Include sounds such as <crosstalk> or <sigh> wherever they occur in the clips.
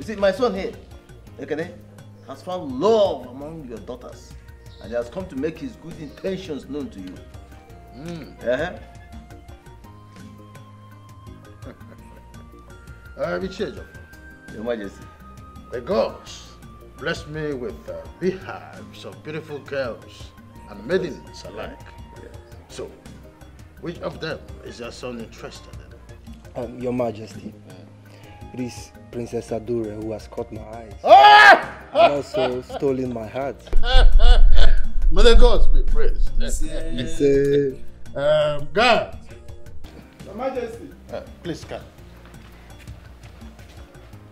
You see, my son here, Ekene, has found love among your daughters. And he has come to make his good intentions known to you. Mm. Uh-huh. <laughs> Uh, Vichejo, Your Majesty. the gods bless me with uh, beehives of beautiful girls and maidens alike. So, which of them is your son interested in? Um, Your Majesty, it is Princess Adura who has caught my eyes Ah! and also stolen my heart. <laughs> May the gods be praised. Say, um, God, Your Majesty. uh, please come.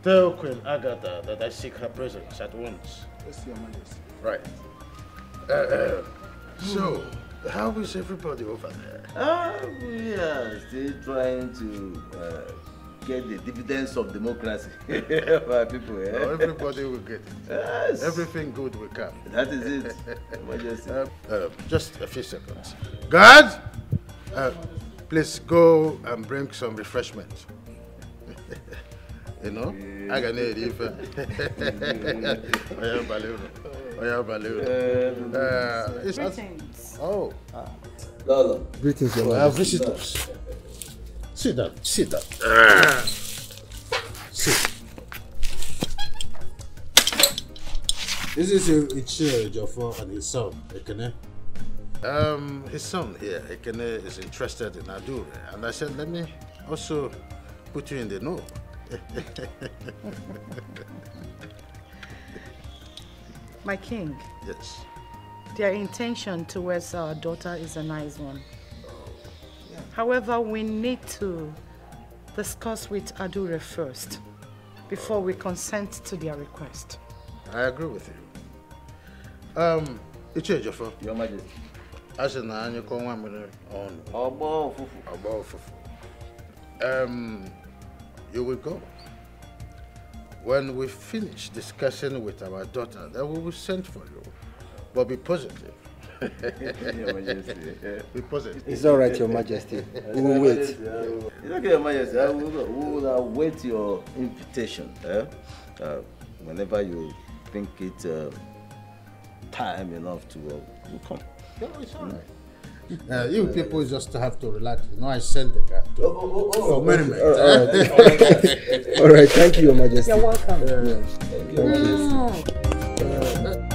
Tell Queen Agatha that I seek her presence at once. Yes, Your Majesty. Right. Uh, uh, so, how is everybody over there? Ah, we are still trying to uh, get the dividends of democracy <laughs> for people. Eh? Oh, everybody will get it. Yes. Everything good will come. That is it, Majesty. <laughs> Uh, uh, just a few seconds. Guard, uh, please go and bring some refreshment. <laughs> you know, I can. Oya. Oya balloon. Uh, not- Greetings. Oh, Lolo. greetings, Your our Majesty. visitors. Sit down. Sit down. Sit. This is Ichie Jofo and his son, Ekene. Um, his son here, Ekene, is interested in Adure, and I said, let me also put you in the know. <laughs> My king, yes. their intention towards our daughter is a nice one. However, we need to discuss with Adure first before we consent to their request. I agree with you. Um, Ichie Jofo, Your Majesty. asị na anyị kọ nwa mmiri ọnụ Ọgbọ ụfụfụ. ọgba ụfụfụ. Um, you will go. When we finish discussing with our daughter, then we will send for you. But be positive. Your Majesty. Be. It's all right, Your Majesty. We will wait. It's okay, Your Majesty. I will, we will await your invitation. Eh? Uh, whenever you think it uh, time enough to, uh, we'll come. No, it's all right. Uh, you people just have to relax. You know, I sent the guy to, for merriment. All right, thank you, Your Majesty. You're welcome. Let's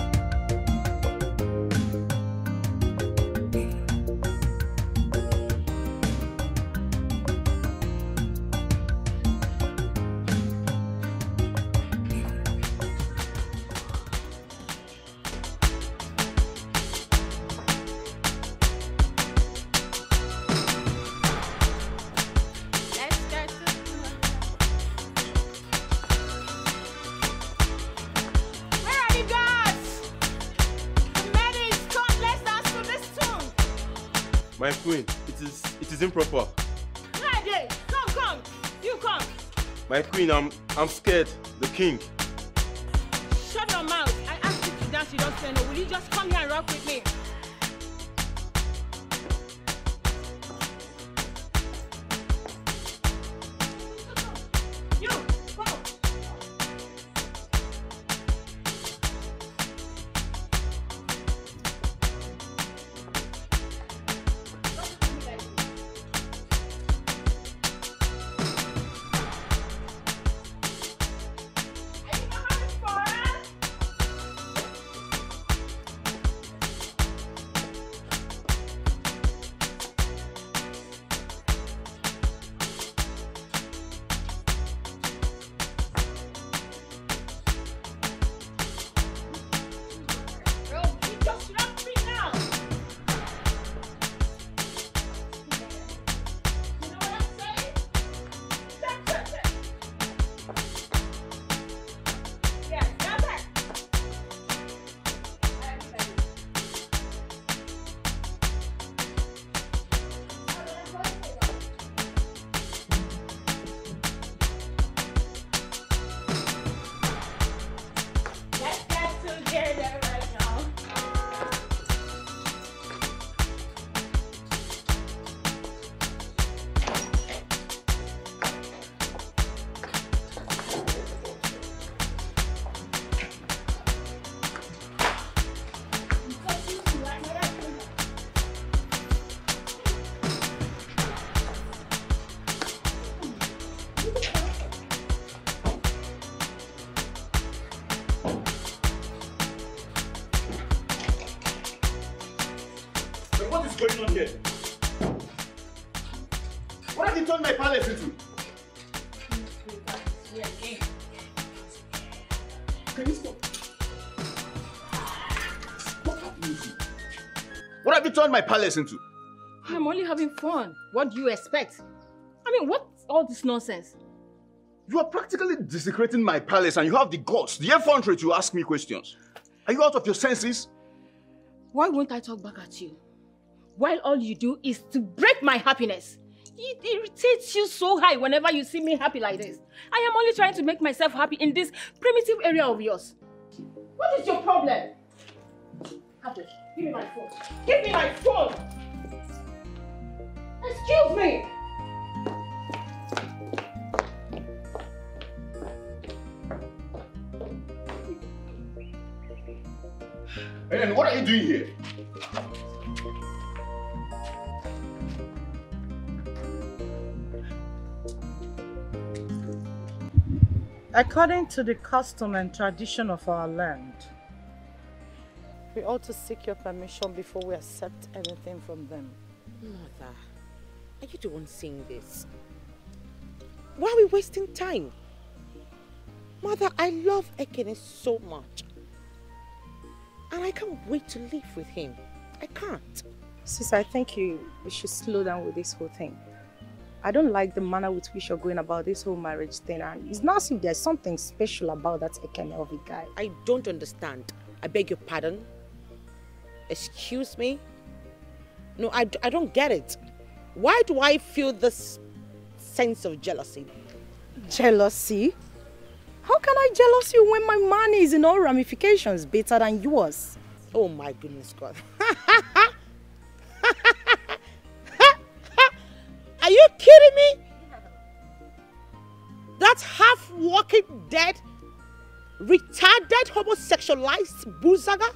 I'm scared. The king. Shut your mouth. I asked you to dance, you don't say no. Will you just come here and rock with me? Turned my palace into? I'm only having fun. What do you expect? I mean, what's all this nonsense? You are practically desecrating my palace and you have the guts, the effrontery to ask me questions. Are you out of your senses? Why won't I talk back at you? While all you do is to break my happiness. It irritates you so high whenever you see me happy like this. I am only trying to make myself happy in this primitive area of yours. What is your problem? Apple, give me my phone. Give me my phone! Excuse me! And what are you doing here? According to the custom and tradition of our land, we ought to seek your permission before we accept anything from them. Mother, are you the one saying this? Why are we wasting time? Mother, I love Ekene so much. And I can't wait to live with him. I can't. Sis, I think you, you should slow down with this whole thing. I don't like the manner with which you're going about this whole marriage thing. And it's not as if there's something special about that Ekene of a guy. I don't understand. I beg your pardon. Excuse me? No, I, I don't get it. Why do I feel this sense of jealousy? Jealousy? How can I jealous you when my money is in all ramifications better than yours? Oh my goodness God. <laughs> Are you kidding me? That half walking dead, retarded, homosexualized boozaga?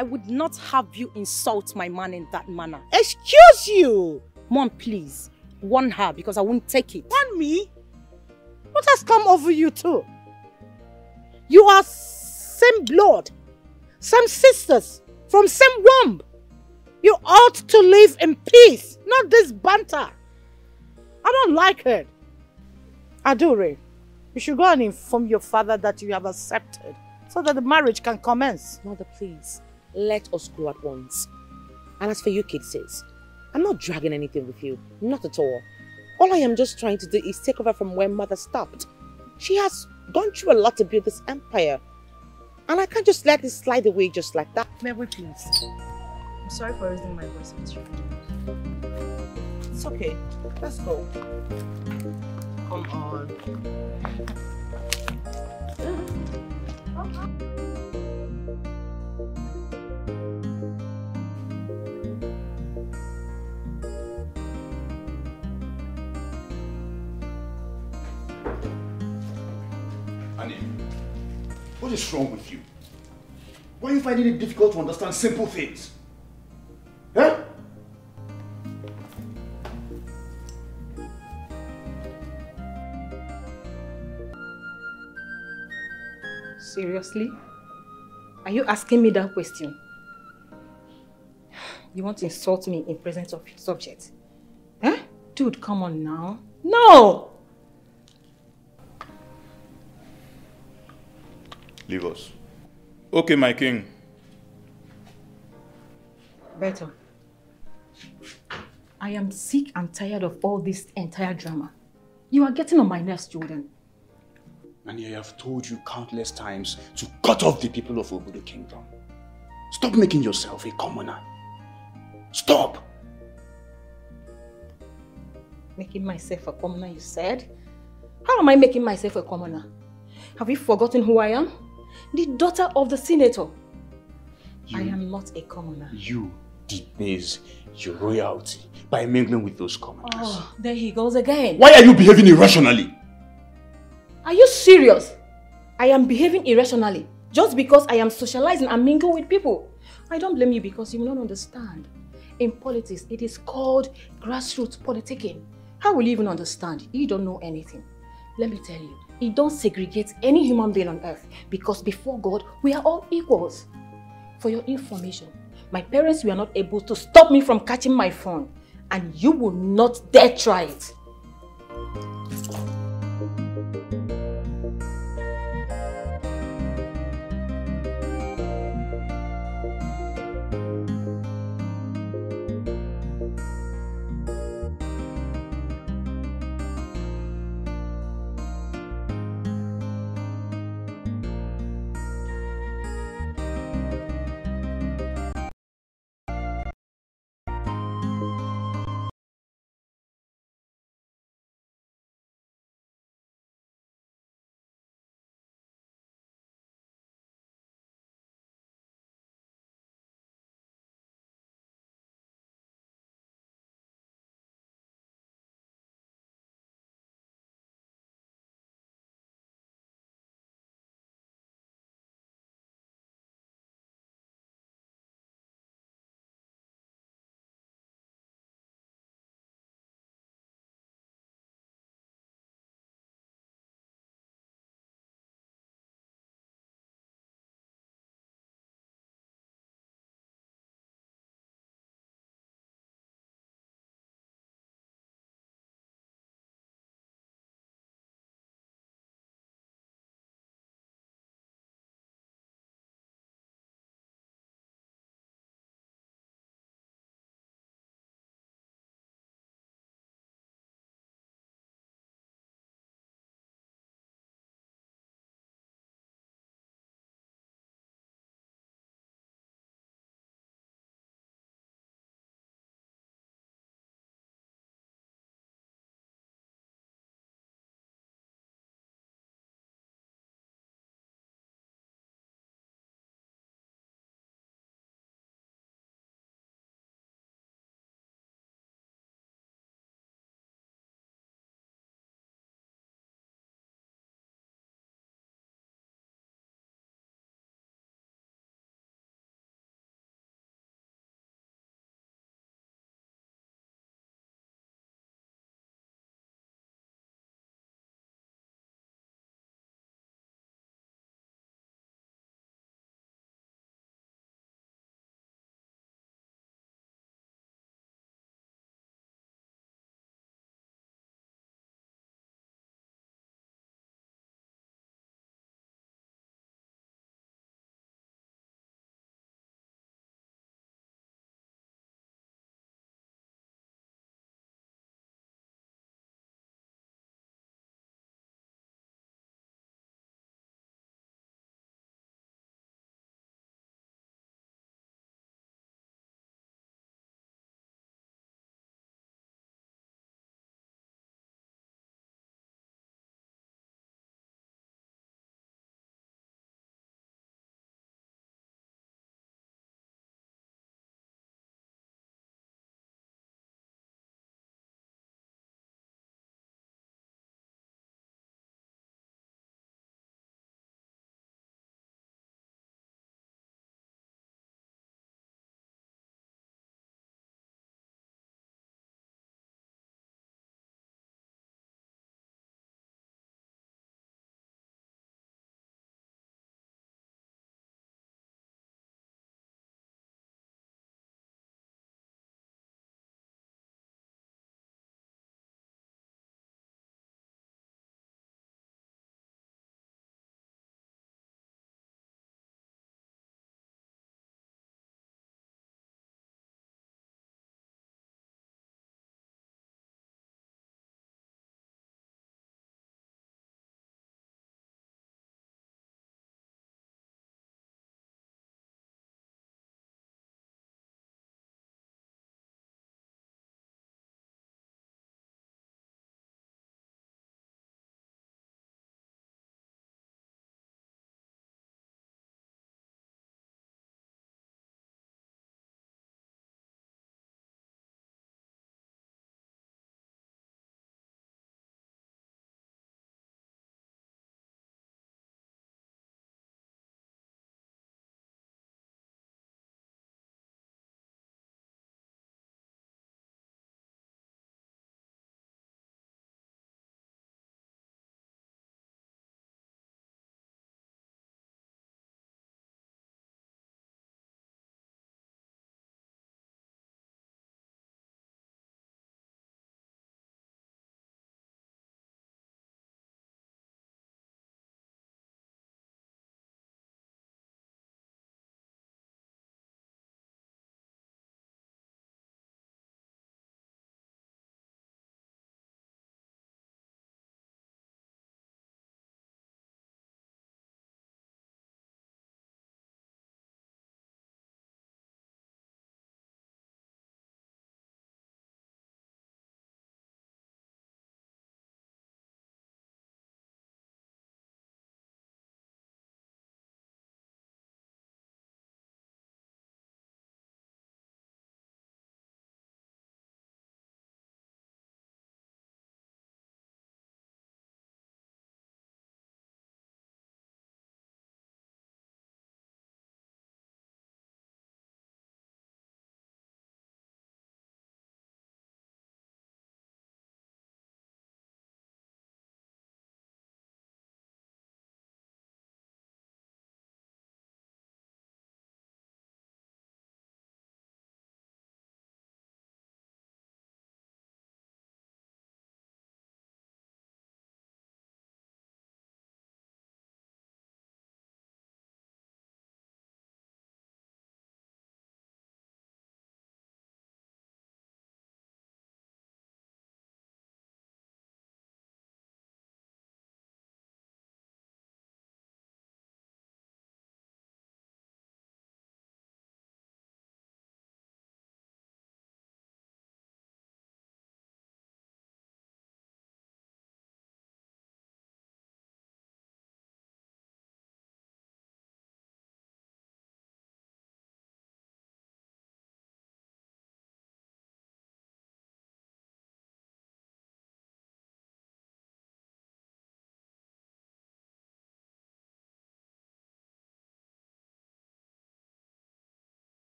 I would not have you insult my man in that manner. Excuse you! Mom, please, warn her because I won't take it. Warn me? What has come over you too? You are same blood, same sisters, from same womb. You ought to live in peace, not this banter. I don't like it. Adore, you should go and inform your father that you have accepted so that the marriage can commence. Mother, please, let us go at once. And as for you kids, sis, I'm not dragging anything with you. Not at all. All I am just trying to do is take over from where mother stopped. She has gone through a lot to build this empire. And I can't just let it slide away just like that. We please? I'm sorry for raising my voice. It's okay. Let's go. Come on. <gasps> Uh-huh. What is wrong with you? Why are you finding it difficult to understand simple things? Huh? Seriously? Are you asking me that question? You want to insult me in presence of your subject? Huh? Dude, come on now. No! Leave us. Okay, my king. Better. I am sick and tired of all this entire drama. You are getting on my nerves, Jordan. And I have told you countless times to cut off the people of Obodo Kingdom. Stop making yourself a commoner. Stop! Making myself a commoner, you said? How am I making myself a commoner? Have you forgotten who I am? The daughter of the senator. I am not a commoner. You debase your royalty by mingling with those commoners. Oh, there he goes again. Why are you behaving irrationally? Are you serious? I am behaving irrationally just because I am socializing and mingle with people. I don't blame you because you will not understand. In politics, it is called grassroots politicking. How will you even understand? You don't know anything. Let me tell you, it don't segregate any human being on earth because before God, we are all equals. For your information, My parents were not able to stop me from catching my phone. And you will not dare try it.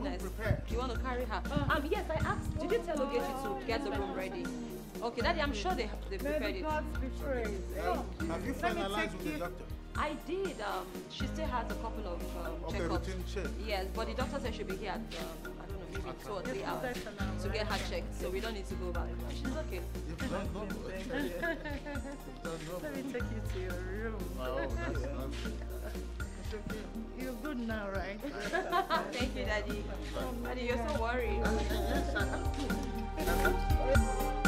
Business. You want to carry her? Um, yes, I asked. Did you tell Ogechi to get the room ready? Okay, Daddy, I'm sure they they prepared it. Have you finalized with the doctor? I did. Um, she still has a couple of um, Okay, checkups. routine check. Yes, but the doctor said she'll be here at um, I don't know, maybe two or three hours to get her checked. So we don't need to go back. She's okay. <laughs> Let me take you to your room. Oh, that's, that's, You're good now, right? <laughs> Thank you, Daddy. Daddy, you're so worried. <laughs>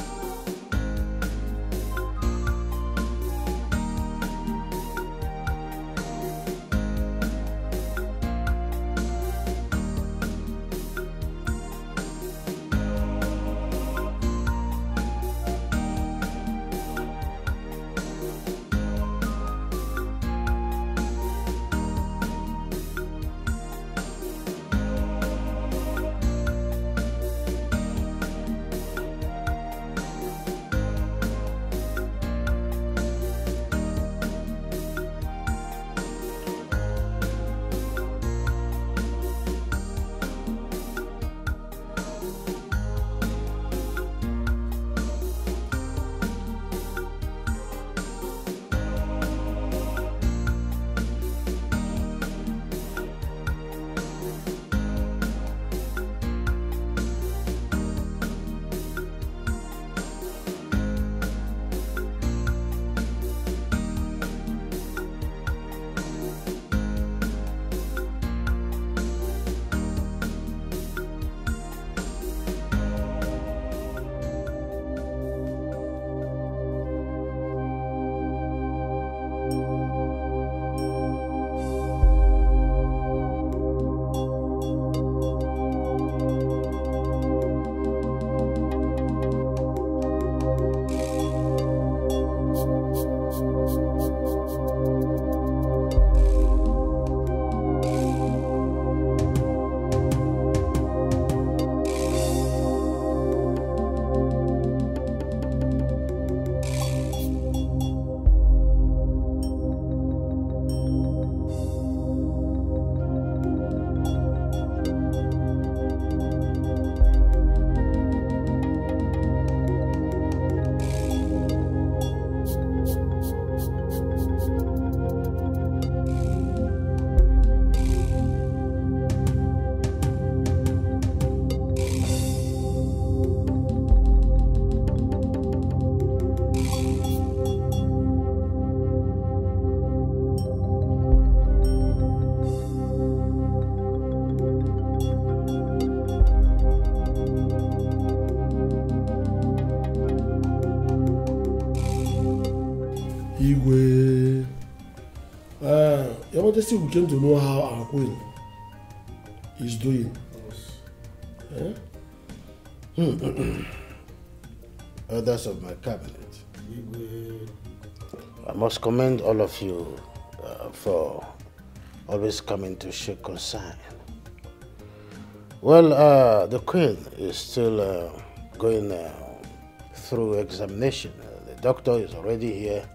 Your Majesty, we came to know how our queen is doing. Eh? Others <clears throat> of my cabinet. I must commend all of you uh, for always coming to show concern. Well, uh, the Queen is still uh, going uh, through examination. Uh, the doctor is already here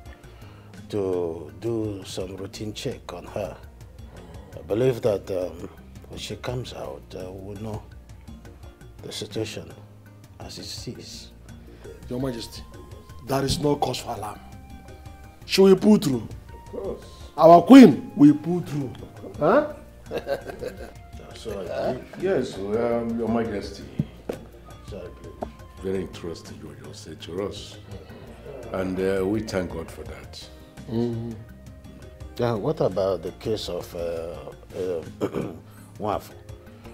to do some routine check on her. I believe that um, when she comes out, uh, we'll know the situation as it is. Your Majesty, there is no cause for alarm. She will pull through. Of course. Our queen will pull through. Huh? So I. Yes, um, Your Majesty. Sorry, please. Very interesting what you said to us. And uh, we thank God for that. Mm. Yeah, what about the case of uh, uh, <clears throat> Waf?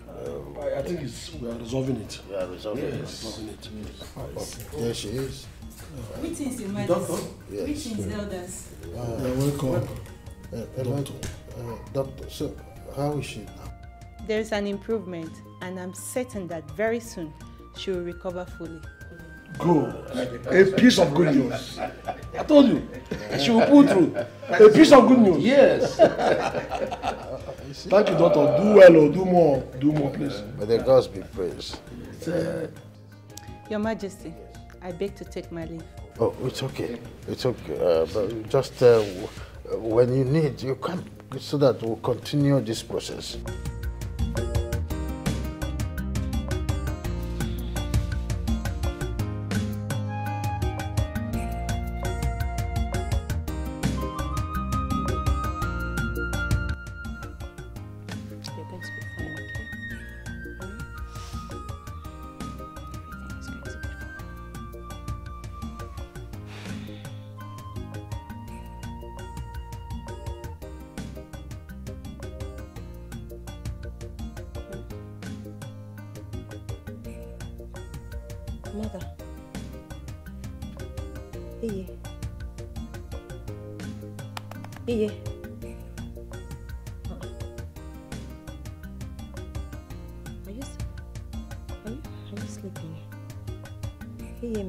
Uh, I, I think it's, we are resolving it. We are resolving it. Resolving it. Yes. There she is. Greetings, Your Doctor? Majesty. Yes. Greetings, elders. Uh, You're welcome. Uh, uh, doctor. Uh, doctor, so how is she now? There is an improvement, and I'm certain that very soon she will recover fully. Good. A piece of good news. I told you. She will pull through. A piece of good news. Yes. Thank you, doctor. Do well or do more. Do more, please. May the gods be praised. Your Majesty, I beg to take my leave. Oh, it's okay. It's okay. Uh, but just uh, when you need, you come so that we'll continue this process. Iye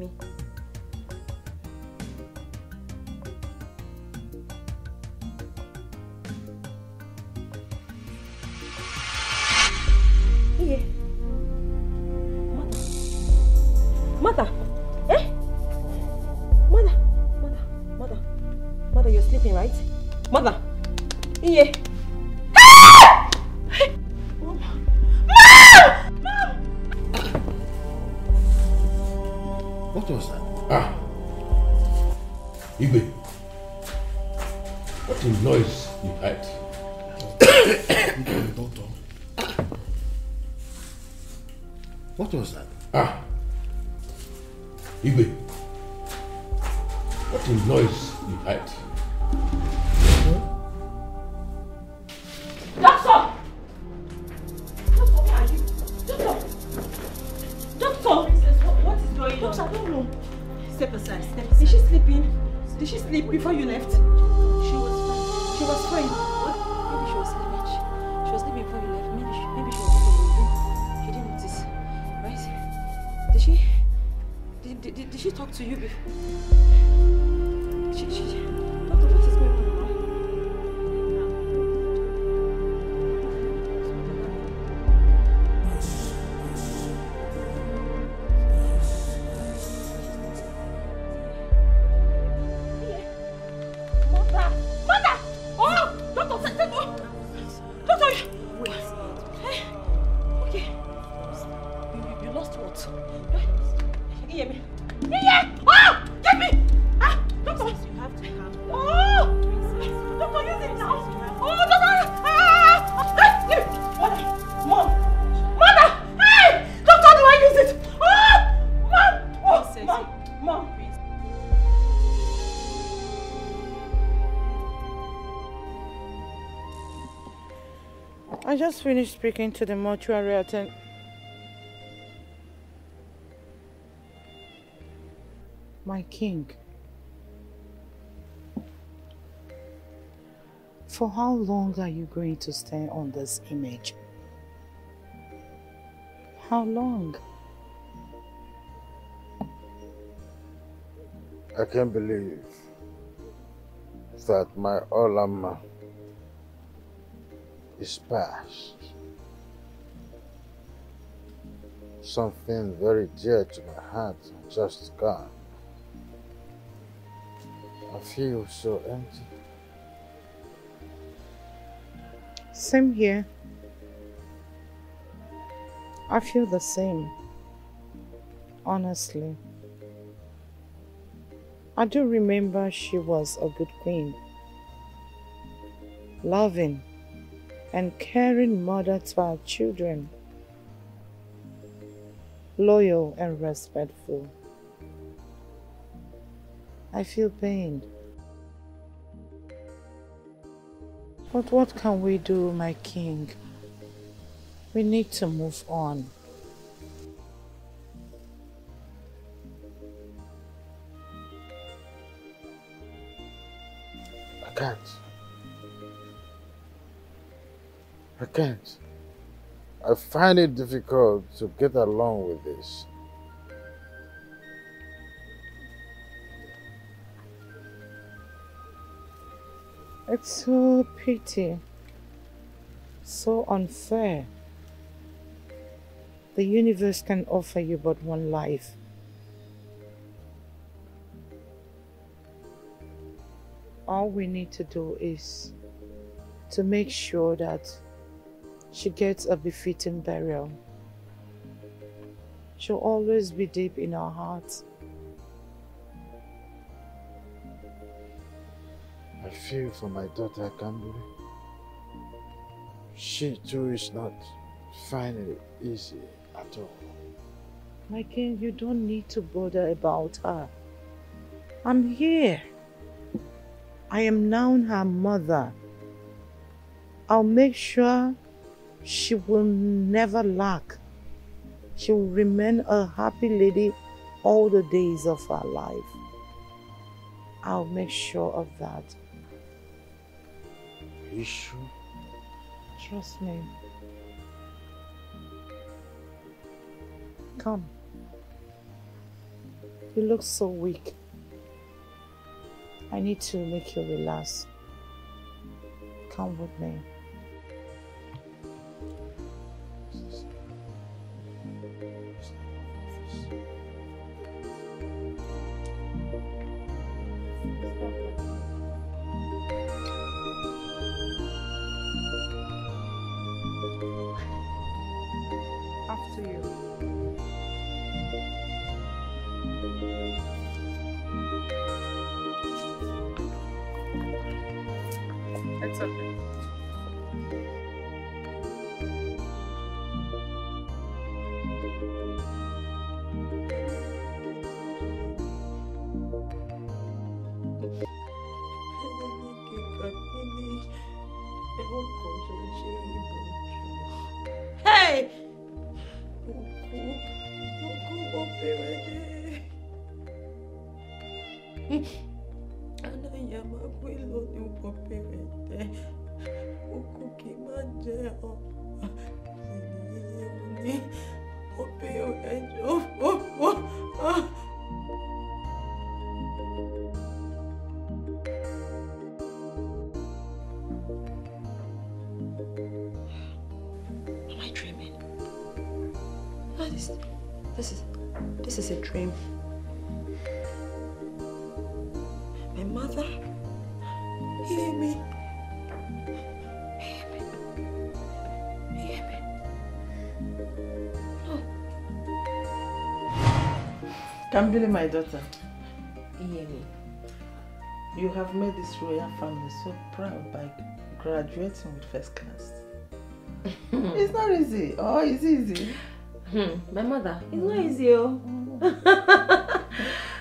just finished speaking to the mortuary attendant. My king. For how long are you going to stay on this image? How long? I can't believe that my Olama is past. Something very dear to my heart just gone. I feel so empty. Same here. I feel the same. Honestly. I do remember she was a good queen. Loving and caring mother to our children. Loyal and respectful. I feel pain. But what can we do, my king? We need to move on. I can't. I can't. I find it difficult to get along with this. It's so pity. So unfair. The universe can offer you but one life. All we need to do is to make sure that she gets a befitting burial. She'll always be deep in our hearts. I feel for my daughter Kambili. She too is not finding it easy at all. My king, you don't need to bother about her. I'm here. I am now her mother. I'll make sure she will never lack. She will remain a happy lady all the days of her life. I'll make sure of that. Are you sure? Trust me. Come. You look so weak. I need to make you relax. Come with me. Kambili, my daughter, me. you have made this royal family so proud by graduating with first class. it's not easy. Oh, it's easy. Hmm, my mother, it's not easy, oh. <laughs>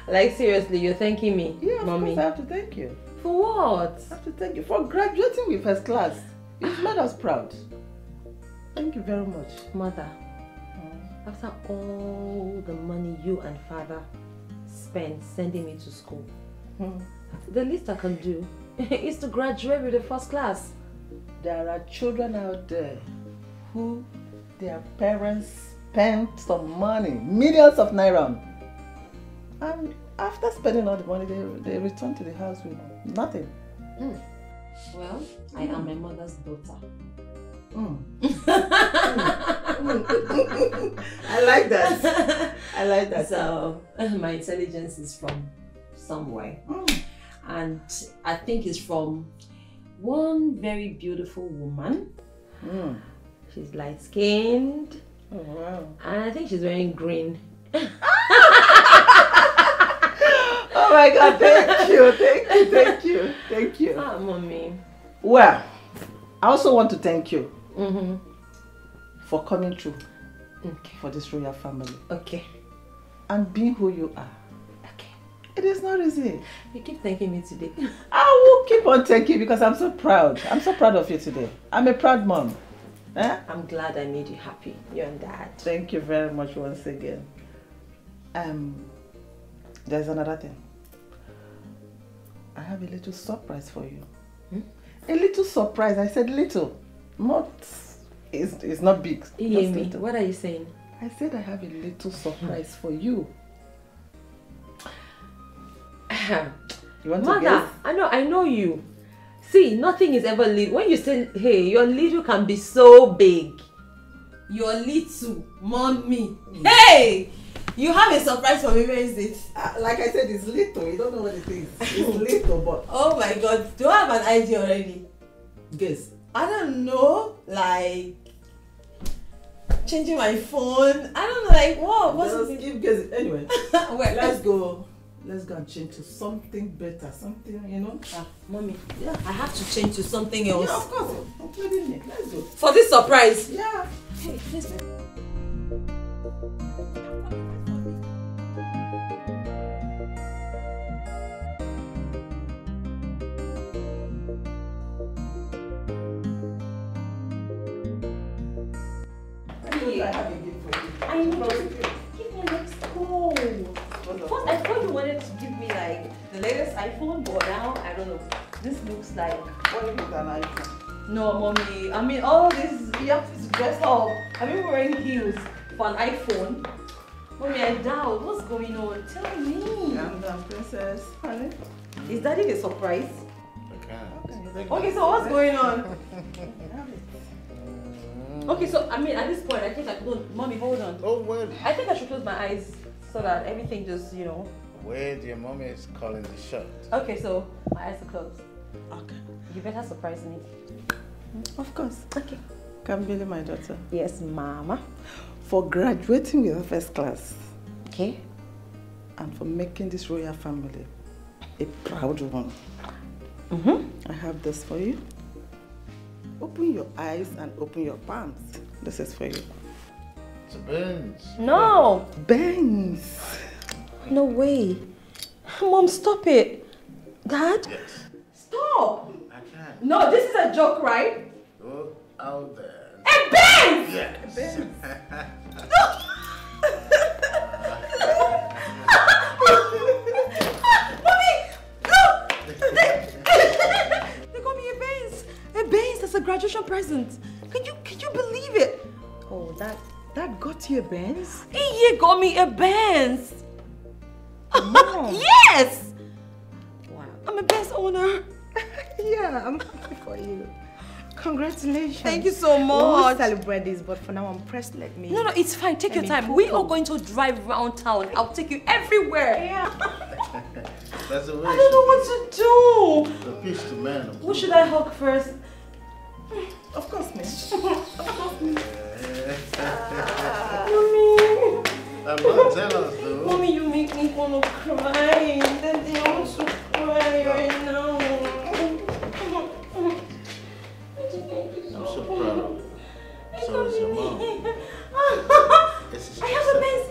like seriously, you're thanking me, Yeah, mommy. I have to thank you. For what? I have to thank you for graduating with first class. You've made us proud. Thank you very much. Mother, after all the money you and father spent sending me to school, hmm. the least I can do <laughs> is to graduate with a first class. There are children out there who their parents spent some money, millions of naira. And after spending all the money, they, they return to the house with nothing. Hmm. Well, I am my mother's daughter. Hmm. <laughs> Hmm. <laughs> I like that. I like that. So <laughs> my intelligence is from somewhere. And I think it's from one very beautiful woman. She's light skinned. Oh, wow. And I think she's wearing green. <laughs> Oh my God, thank you, thank you, thank you, thank you. Ah, mommy. Well, I also want to thank you Mm-hmm. For coming through Okay. for this royal family Okay. and being who you are. Okay. It is not easy. You keep thanking me today. <laughs> I will keep on thanking you because I'm so proud. I'm so proud of you today. I'm a proud mom. Eh? I'm glad I made you happy. You and dad. Thank you very much once again. Um, there's another thing. I have a little surprise for you. Hmm? A little surprise. I said little, not. It's, it's not big. Little. What are you saying? I said I have a little surprise for you. <sighs> You want to Mother, guess? I know, I know you. See, nothing is ever little. When you say, hey, your little can be so big. Your little, mommy. Hey! You have a surprise for me. Where is it? Uh, like I said, it's little. You don't know what it is. It's <laughs> little, but Oh my god, do I have an idea already? guess. I don't know, like changing my phone. I don't know, like what? What's Just it? keep guessing. Anyway, <laughs> Wait, let's go. Let's go and change to something better. Something, you know. Ah, mommy, yeah, I have to change to something else. Yeah, of course. Including me. Let's go. For this surprise. Yeah. Hey, please. I have a gift for you. I know. Give me let's go. you wanted to give me like the latest iPhone, but now I don't know. This looks like What if it's an iPhone? no, mommy. I mean, all this you have to dress up. I've been wearing heels for an iPhone. Mommy, I doubt. What's going on? Tell me. I'm down, princess. Honey. Is daddy a surprise? Okay. Okay, so what's going on? <laughs> Okay, so I mean, at this point, I think I could. Mommy, hold on. Oh, well. I think I should close my eyes so that everything just, you know. Wait, your mommy is calling the shot. Okay, so my eyes are closed. Okay. You better surprise me. Of course. Okay. Kambili, my daughter. Yes, mama. For graduating with a first class. Okay. And for making this royal family a proud one. Mm-hmm. I have this for you. Open your eyes and open your palms. This is for you. It's a Benz. No. Benz. No way. Mom, stop it. Dad? Yes. Stop. I can't. No, this is a joke, right? Go out there. A Benz! Yes. Mommy! <laughs> graduation present. Can you can you believe it? Oh, that that got you a Benz? He got me a Benz. <laughs> yes! Wow. I'm a Benz owner. <laughs> Yeah, I'm happy for you. Congratulations. Thank you so We much. will celebrate this, but for now I'm pressed. Let me. No, no, it's fine. Take your time. cook We are going to drive around town. I'll take you everywhere. Yeah. <laughs> That's the way I don't know what to do. The peace to man. Who should I hug first? Of course, me. <laughs> Mommy. I'm not jealous though. Mommy, you make me want to cry. Daddy, I want to cry right now. I'm so proud of you. So is your mom. <laughs> This is I have a Benz.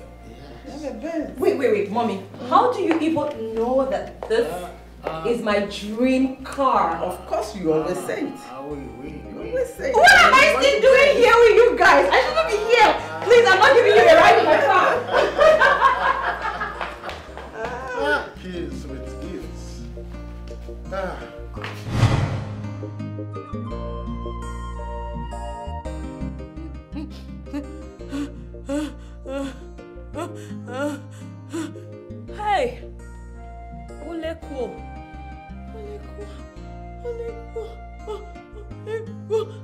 I have a Benz. Wait, wait, wait, mommy. How do you even know that this is my dream car? Of course, you always say it. Ah, we, we, It. What am I still doing here with you guys? I shouldn't be here. Please, I'm not giving you a ride in my car. Ah, kids with gifts. Ah. Hey! Oleko! Oleko! Oleko! Oleko! Oleko!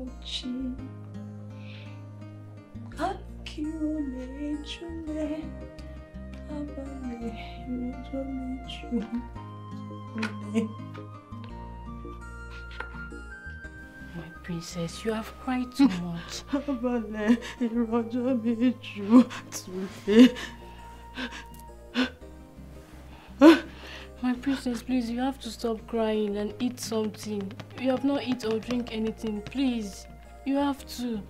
Hey! Omemele mamuchi Akiro mejule Abale rojo meju My princess, you have cried too much. <laughs> Abale rojo meju tule. My princess, please, you have to stop crying and eat something. You have not eat or drink anything, please. You have to.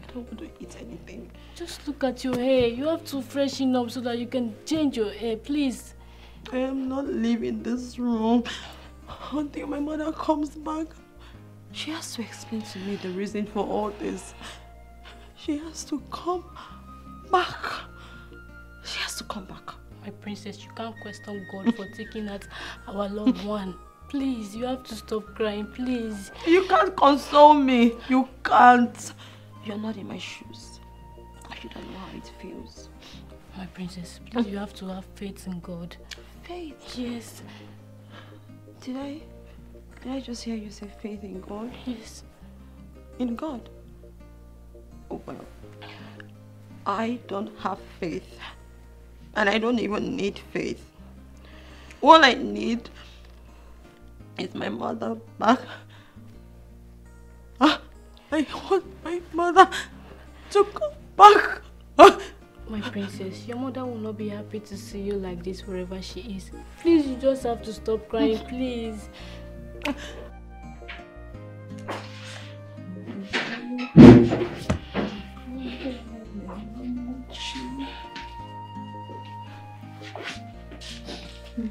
I don't want to eat anything. Just look at your hair. You have to freshen up so that you can change your hair, please. I am not leaving this room until my mother comes back. She has to explain to me the reason for all this. She has to come back. She has to come back. My princess, you can't question God for <laughs> taking out our loved one. Please, you have to stop crying, please. You can't console me. You can't. You're not in my shoes. You don't know how it feels. My princess, please, you have to have faith in God. Faith? Yes. Did I did I just hear you say faith in God? Yes. In God? Oh well. I don't have faith. And I don't even need faith. All I need is my mother back. Ah, I want my mother to come back. Ah. My princess, your mother will not be happy to see you like this wherever she is. Please, you just have to stop crying, <laughs> please. <laughs>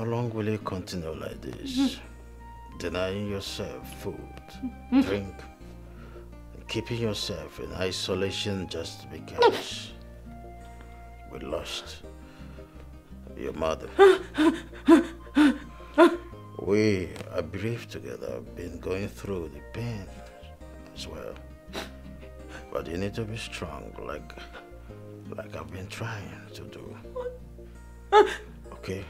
How long will you continue like this? <laughs> Denying yourself food, <laughs> drink, and keeping yourself in isolation just because <laughs> we lost your mother. We are bereaved together, have been going through the pain as well. But you need to be strong, like like I've been trying to do. Okay?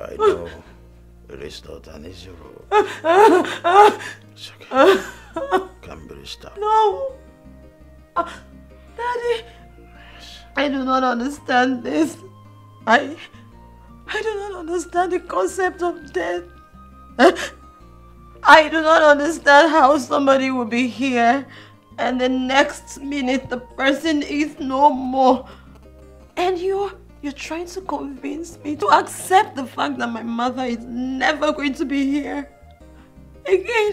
I <gasps> know it is not an easy road. It's okay. Can be stopped. No! Ah, Daddy, I do not understand this. I, I do not understand the concept of death. I do not understand how somebody will be here and the next minute the person is no more. And you're, you're trying to convince me to accept the fact that my mother is never going to be here. Again,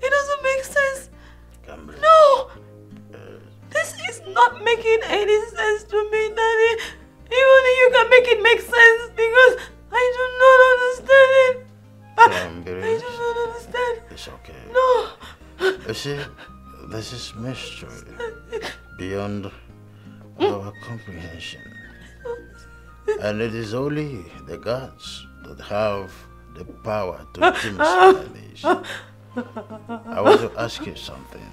it doesn't make sense. No! This is not making any sense to me, Daddy. If only you can make it make sense because I do not understand it. I do not understand. It's okay. No. You see, this is mystery beyond hmm? our comprehension. And it is only the gods that have the power to <laughs> demystify this. I want to ask you something.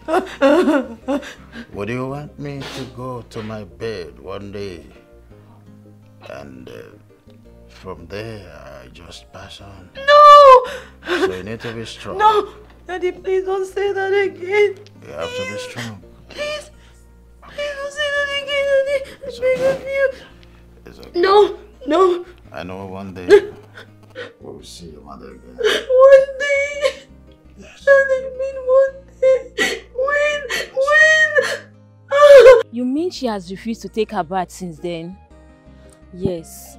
Would you want me to go to my bed one day and uh, from there I just pass on? No! So you need to be strong. No! Daddy, please don't say that again. You have to be strong. Please. Please don't say that again, Daddy. I beg of you. It's okay. No, no. I know one day <laughs> we'll see your mother again. One day. Daddy, mean one day. When? When? <laughs> You mean she has refused to take her bath since then? Yes.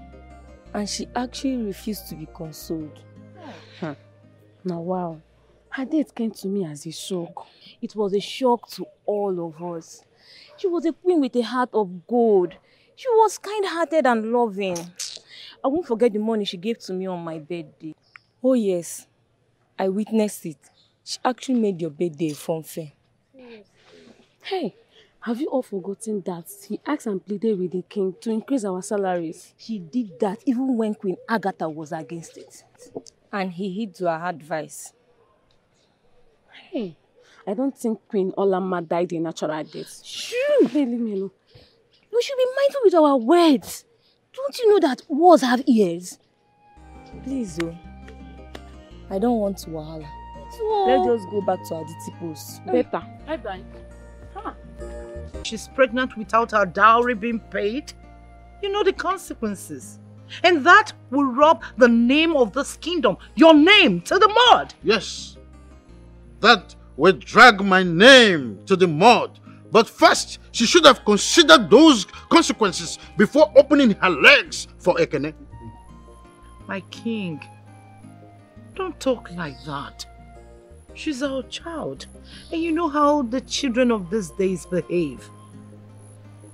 And she actually refused to be consoled. Huh. Now, wow. Her death came to me as a shock. It was a shock to all of us. She was a queen with a heart of gold. She was kind-hearted and loving. I won't forget the money she gave to me on my birthday. Oh, yes. I witnessed it. She actually made your birthday a fun fair. Hey, have you all forgotten that he asked and pleaded with the king to increase our salaries? She did that even when Queen Agatha was against it. And he heed to her advice. Hey, I don't think Queen Olama died a natural death. Shoo! Hey, leave me alone. We should be mindful with our words. Don't you know that words have ears? Please, oh. I don't want wahala. So- Let's just go back to our duty post. Mm. Better. Bye-bye. Huh. She's pregnant without her dowry being paid. You know the consequences. And that will rob the name of this kingdom, your name, to the mud. Yes, that will drag my name to the mud. But first, she should have considered those consequences before opening her legs for Ekene. My king, don't talk like that. She's our child. And you know how the children of these days behave.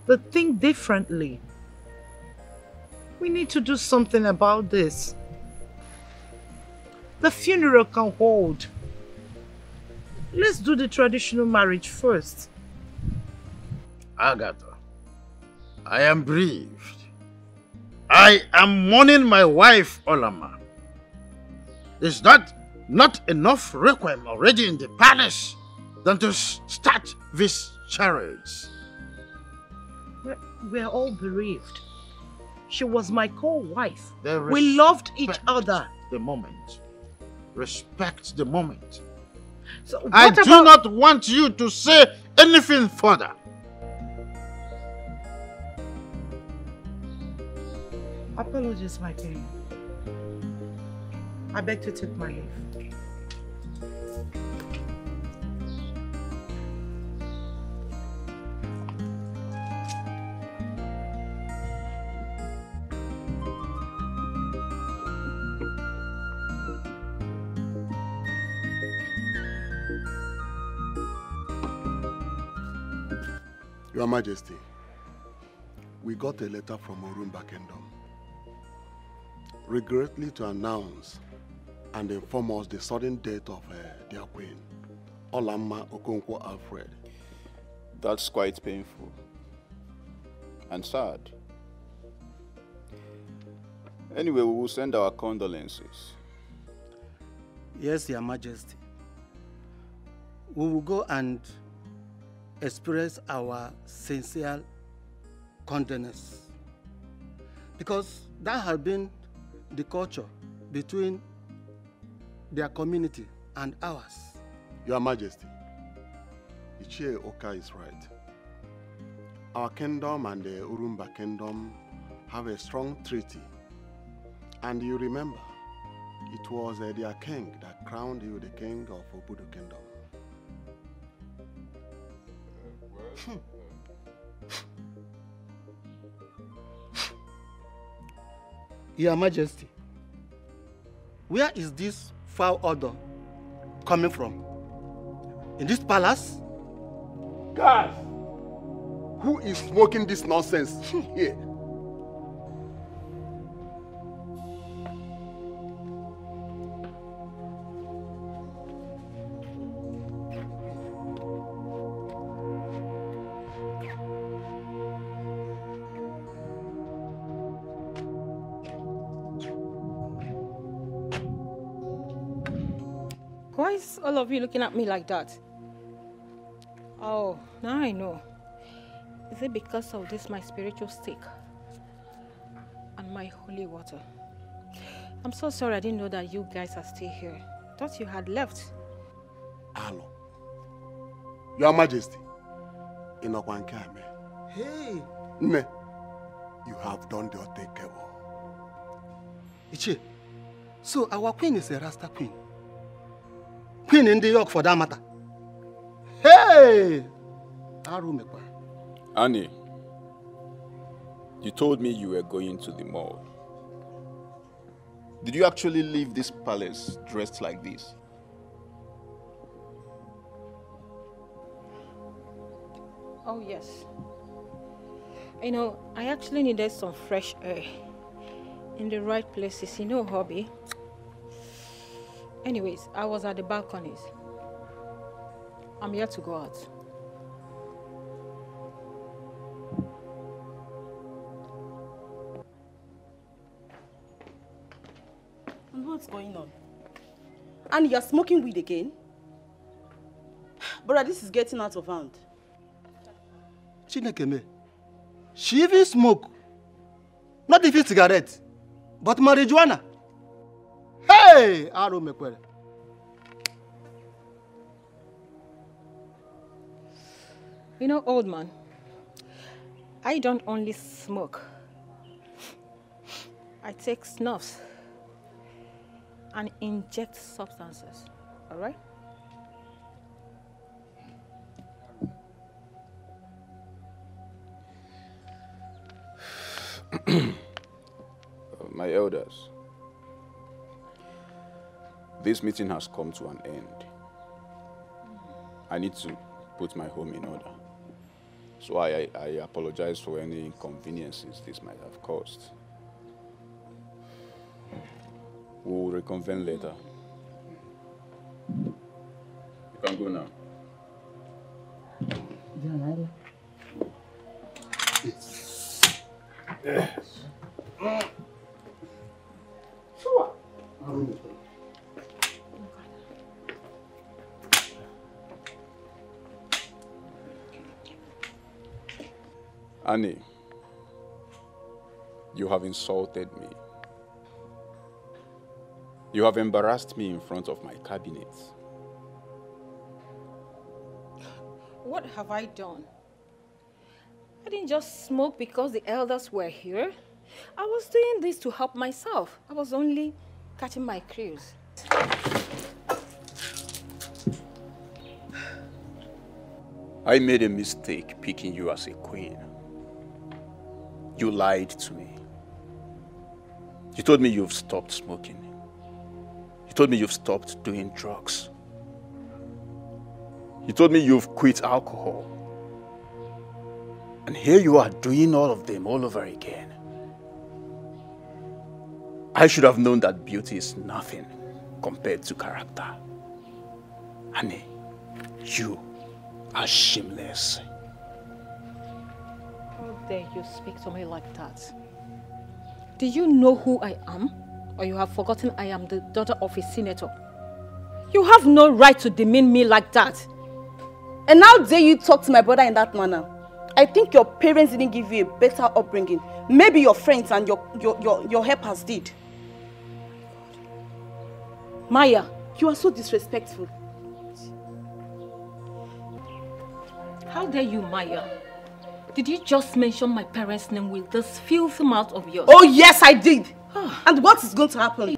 They think differently. We need to do something about this. The funeral can hold. Let's do the traditional marriage first. Agatha, I am bereaved. I am mourning my wife, Olama. Is that not enough requiem already in the palace than to start these charades? We're, we're all bereaved. She was my co-wife. We loved each other. The moment. Respect the moment. So I do not want you to say anything further. Apologies, my king. I beg to take my leave. Your Majesty, we got a letter from Orumba Kingdom. Regretfully to announce and inform us the sudden death of uh, their queen, Olamma Okonkwo Alfred. That's quite painful and sad. Anyway, we will send our condolences. Yes, Your Majesty. We will go and express our sincere condolence because that has been the culture between their community and ours. Your Majesty, Ichie Oka is right. Our kingdom and the Urumba kingdom have a strong treaty. And you remember, it was uh, their king that crowned you the king of Obudu kingdom. Your Majesty, where is this foul odor coming from? In this palace? Guys! Who is smoking this nonsense here? Of you looking at me like that? Oh, now I know. Is it because of this my spiritual stick and my holy water? I'm so sorry I didn't know that you guys are still here. Thought you had left. Alo. Your Majesty, ịnọkwa nke a mee. Hey! Nne, you have done the unthinkable. Ichie, so our queen is a Rasta queen. Queen in the York for that matter. Hey! Arụ mekwara. Annie, you told me you were going to the mall. Did you actually leave this palace dressed like this? Oh, yes. You know, I actually needed some fresh air in the right places, you know, hobby. Anyways, I was at the balconies. I'm here to go out. And what's going on? And you're smoking weed again? <sighs> Brother, this is getting out of hand. Chineke me. She even smoke. Not even cigarette, but marijuana. Hey! Arụ mekwere. You know, old man, I don't only smoke. I take snuffs and inject substances. All right? <clears throat> My elders, this meeting has come to an end. I need to put my home in order. So I, I, I apologize for any inconveniences this might have caused. We'll reconvene later. You can go now. Mm. Um, Annie, you have insulted me. You have embarrassed me in front of my cabinet. What have I done? I didn't just smoke because the elders were here. I was doing this to help myself. I was only catching my cruise. I made a mistake picking you as a queen. You lied to me. You told me you've stopped smoking. You told me you've stopped doing drugs. You told me you've quit alcohol. And here you are doing all of them all over again. I should have known that beauty is nothing compared to character. Honey, you are shameless. Dare you speak to me like that? Do you know who I am? Or you have forgotten I am the daughter of a senator? You have no right to demean me like that. And how dare you talk to my brother in that manner? I think your parents didn't give you a better upbringing. Maybe your friends and your, your, your, your helpers did. Maya, you are so disrespectful. How dare you, Maya? Did you just mention my parents' name with this filthy mouth of yours? Oh yes, I did. Ah. and what is going to happen?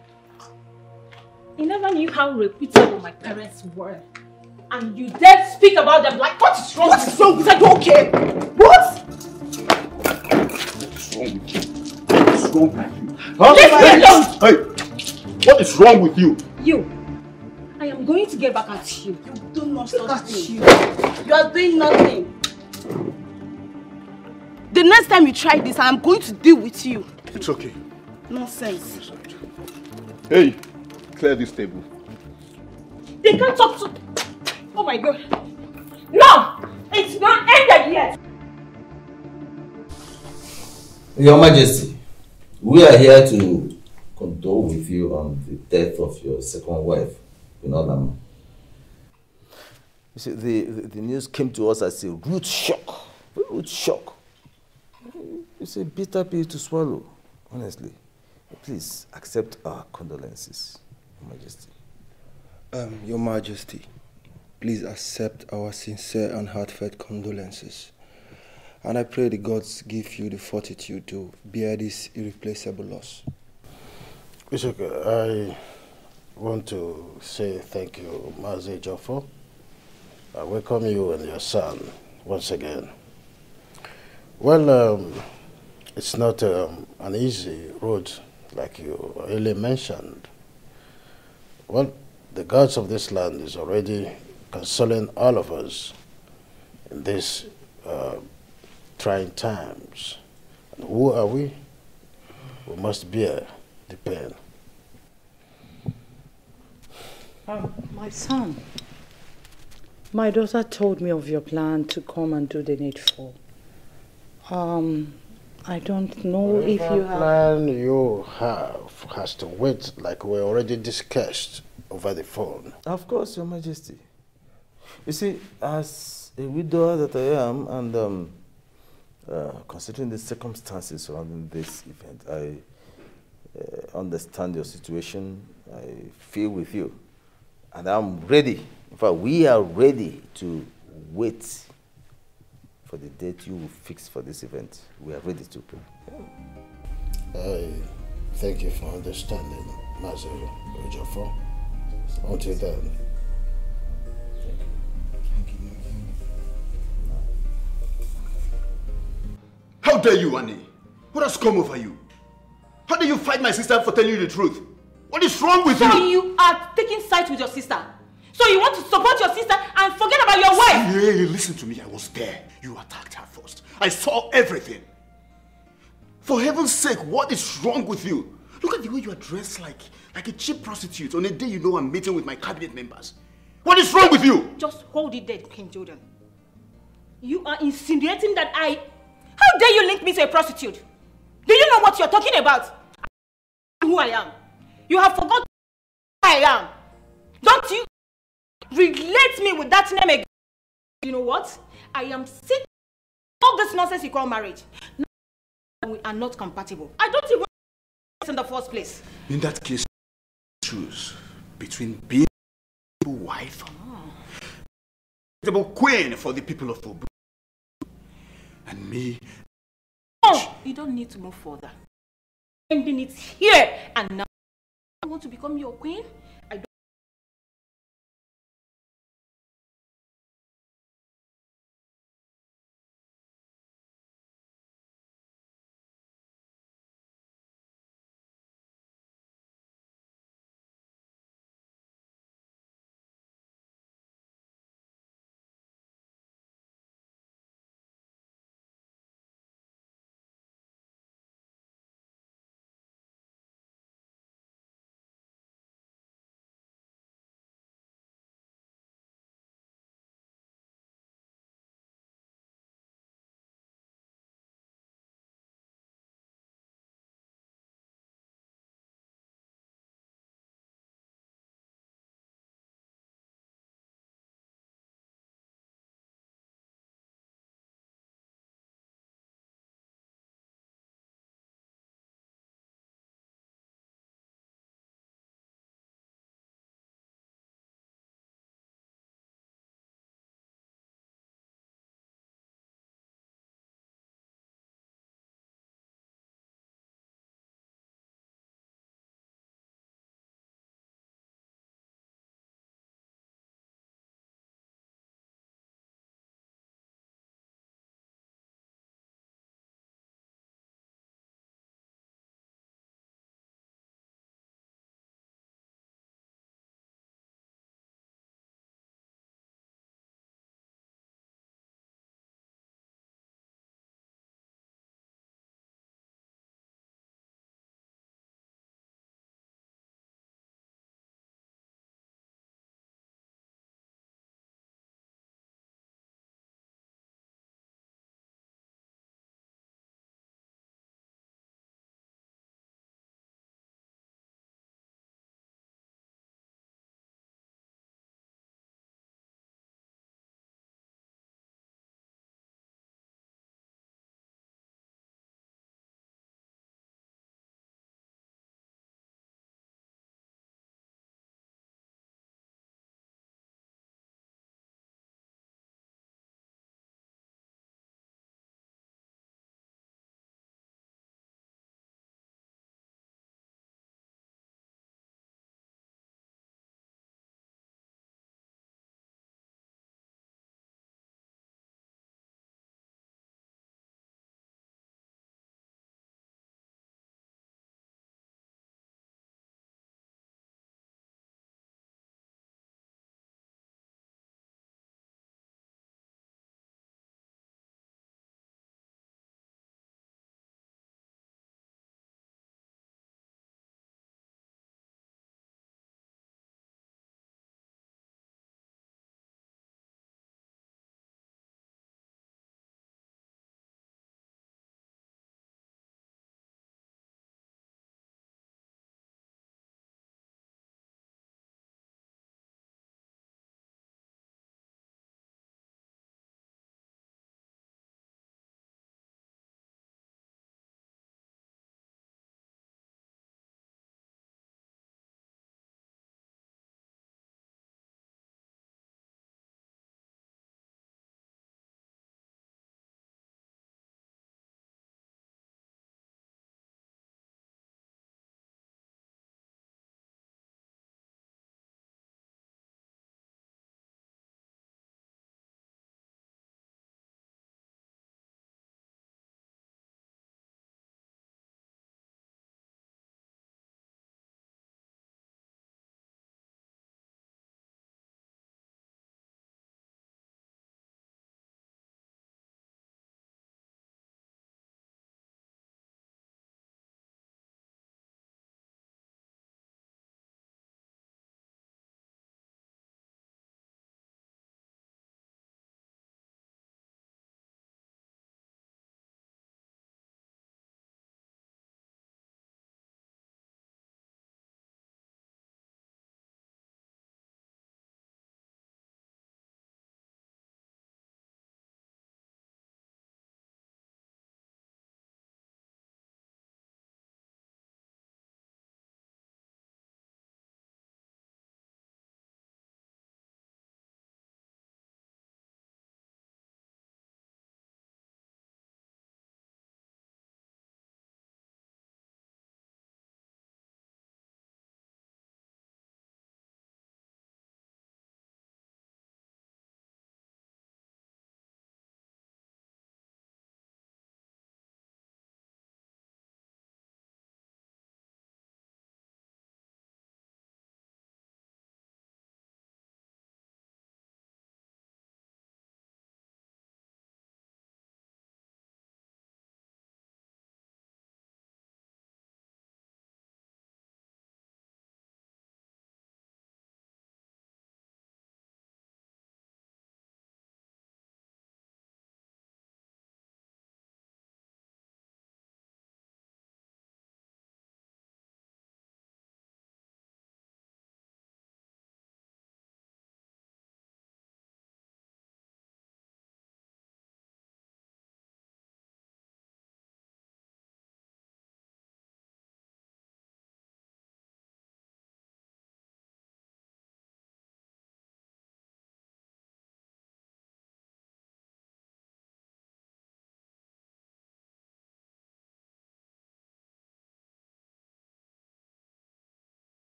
You never knew how reputable my parents were. And you dare speak about them like what is wrong? What is wrong with you? Okay. What? What's wrong with you? What's wrong with you? Leave me alone! Hey! What is wrong with you? You. I am going to get back at you. You do not at you. You are doing nothing. The next time you try this, I am going to deal with you. It's okay. Nonsense. Hey, clear this table. They can't talk to... Oh my god. No! It's not ended yet! Your Majesty, we are here to condole with you on the death of your second wife, Winolama. You see, the, the, the news came to us as a rude shock, rude shock. It's a bitter pill to swallow, honestly. Please accept our condolences, Your Majesty. Um, Your Majesty, please accept our sincere and heartfelt condolences. And I pray the gods give you the fortitude to bear this irreplaceable loss. It's okay. I want to say thank you, Mazi Ejiofor. I welcome you and your son once again. Well, um, it's not um, an easy road like you earlier mentioned. Well, the gods of this land is already consoling all of us in these uh, trying times. And who are we? We must bear the pain. Um, my son, my daughter told me of your plan to come and do the needful. Um, I don't know if Whatever you have... plan you have has to wait like we already discussed over the phone. Of course, Your Majesty. You see, as a widower that I am, and um, uh, considering the circumstances surrounding this event, I uh, understand your situation. I feel with you. And I'm ready. In fact, we are ready to wait for the date you will fix for this event. We are ready to pray. I thank you for understanding, Master Ejiofor. Until then. thank you. How dare you, Annie? What has come over you? How dare you fight my sister for telling you the truth? What is wrong with so you? you are taking sides with your sister? So you want to support your sister and forget about your wife? Hey, listen to me. I was there. You attacked her first. I saw everything. For heaven's sake, what is wrong with you? Look at the way you are dressed like, like a cheap prostitute on a day you know I'm meeting with my cabinet members. What is wrong with you? Just hold it there, King Jordan. You are insinuating that I... How dare you link me to a prostitute? Do you know what you're talking about? Who I am. You have forgotten who I am. Don't you relate me with that name again. You know what? I am sick all this nonsense you call marriage. Now, we are not compatible. I don't even in the first place. In that case, choose between being a wife, the queen for the people of Obu, and me. No, you don't need to move further. Ending it here and now. I want to become your queen.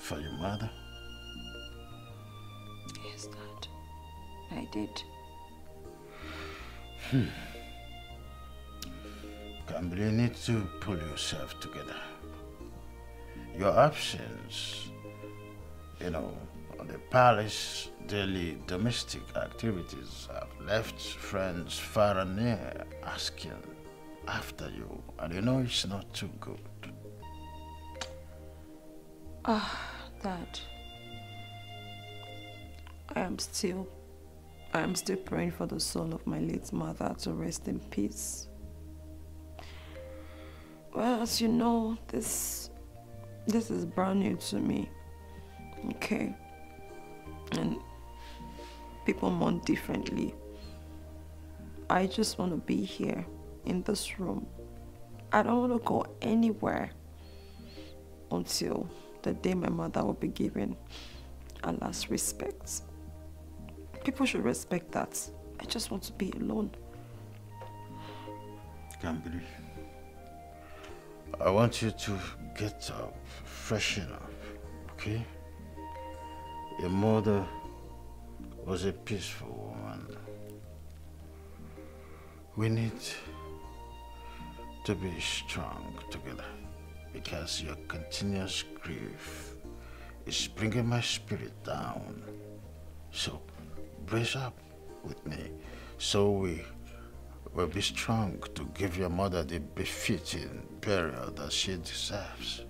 For your mother? Yes, Dad. I did. Hmm. Kambili, you need to pull yourself together. Your absence, you know, on the palace daily domestic activities have left friends far and near asking after you, and you know it's not too good. Ah, Dad. I am still, I am still praying for the soul of my late mother to rest in peace. Well, as you know, this, this is brand new to me. Okay. And people mourn differently. I just want to be here in this room. I don't want to go anywhere until the day my mother will be given her last respect. People should respect that. I just want to be alone. Kambili, I want you to get up, freshen up, okay? Your mother was a peaceful woman. We need to be strong together because your continuous grief is bringing my spirit down. So brace up with me so we will be strong to give your mother the befitting burial that she deserves.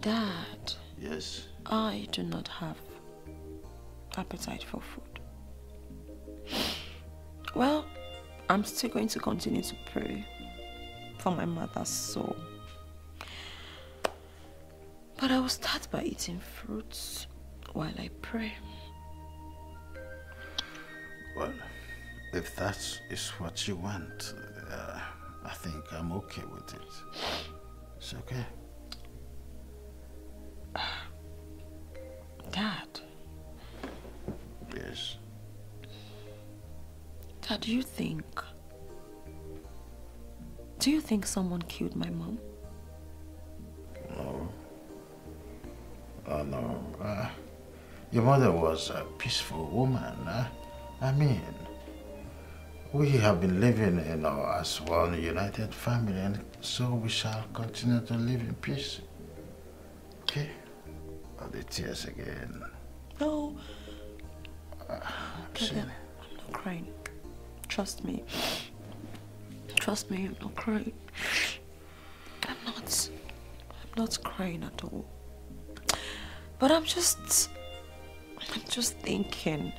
Dad, Yes? I do not have appetite for food. Well, I'm still going to continue to pray for my mother's soul. But I will start by eating fruits while I pray. Well, if that is what you want, uh, I think I'm okay with it. It's okay. <sighs> Dad, Yes. Dad, do you think... Do you think someone killed my mom? Oh, no. Uh, your mother was a peaceful woman. Uh, I mean, we have been living, you know, as one united family, and so we shall continue to live in peace. Okay? Oh, the tears again. No. Uh, Dad, I'm not crying. Trust me. Trust me, I'm not crying. I'm not. I'm not crying at all. But I'm just. I'm just thinking.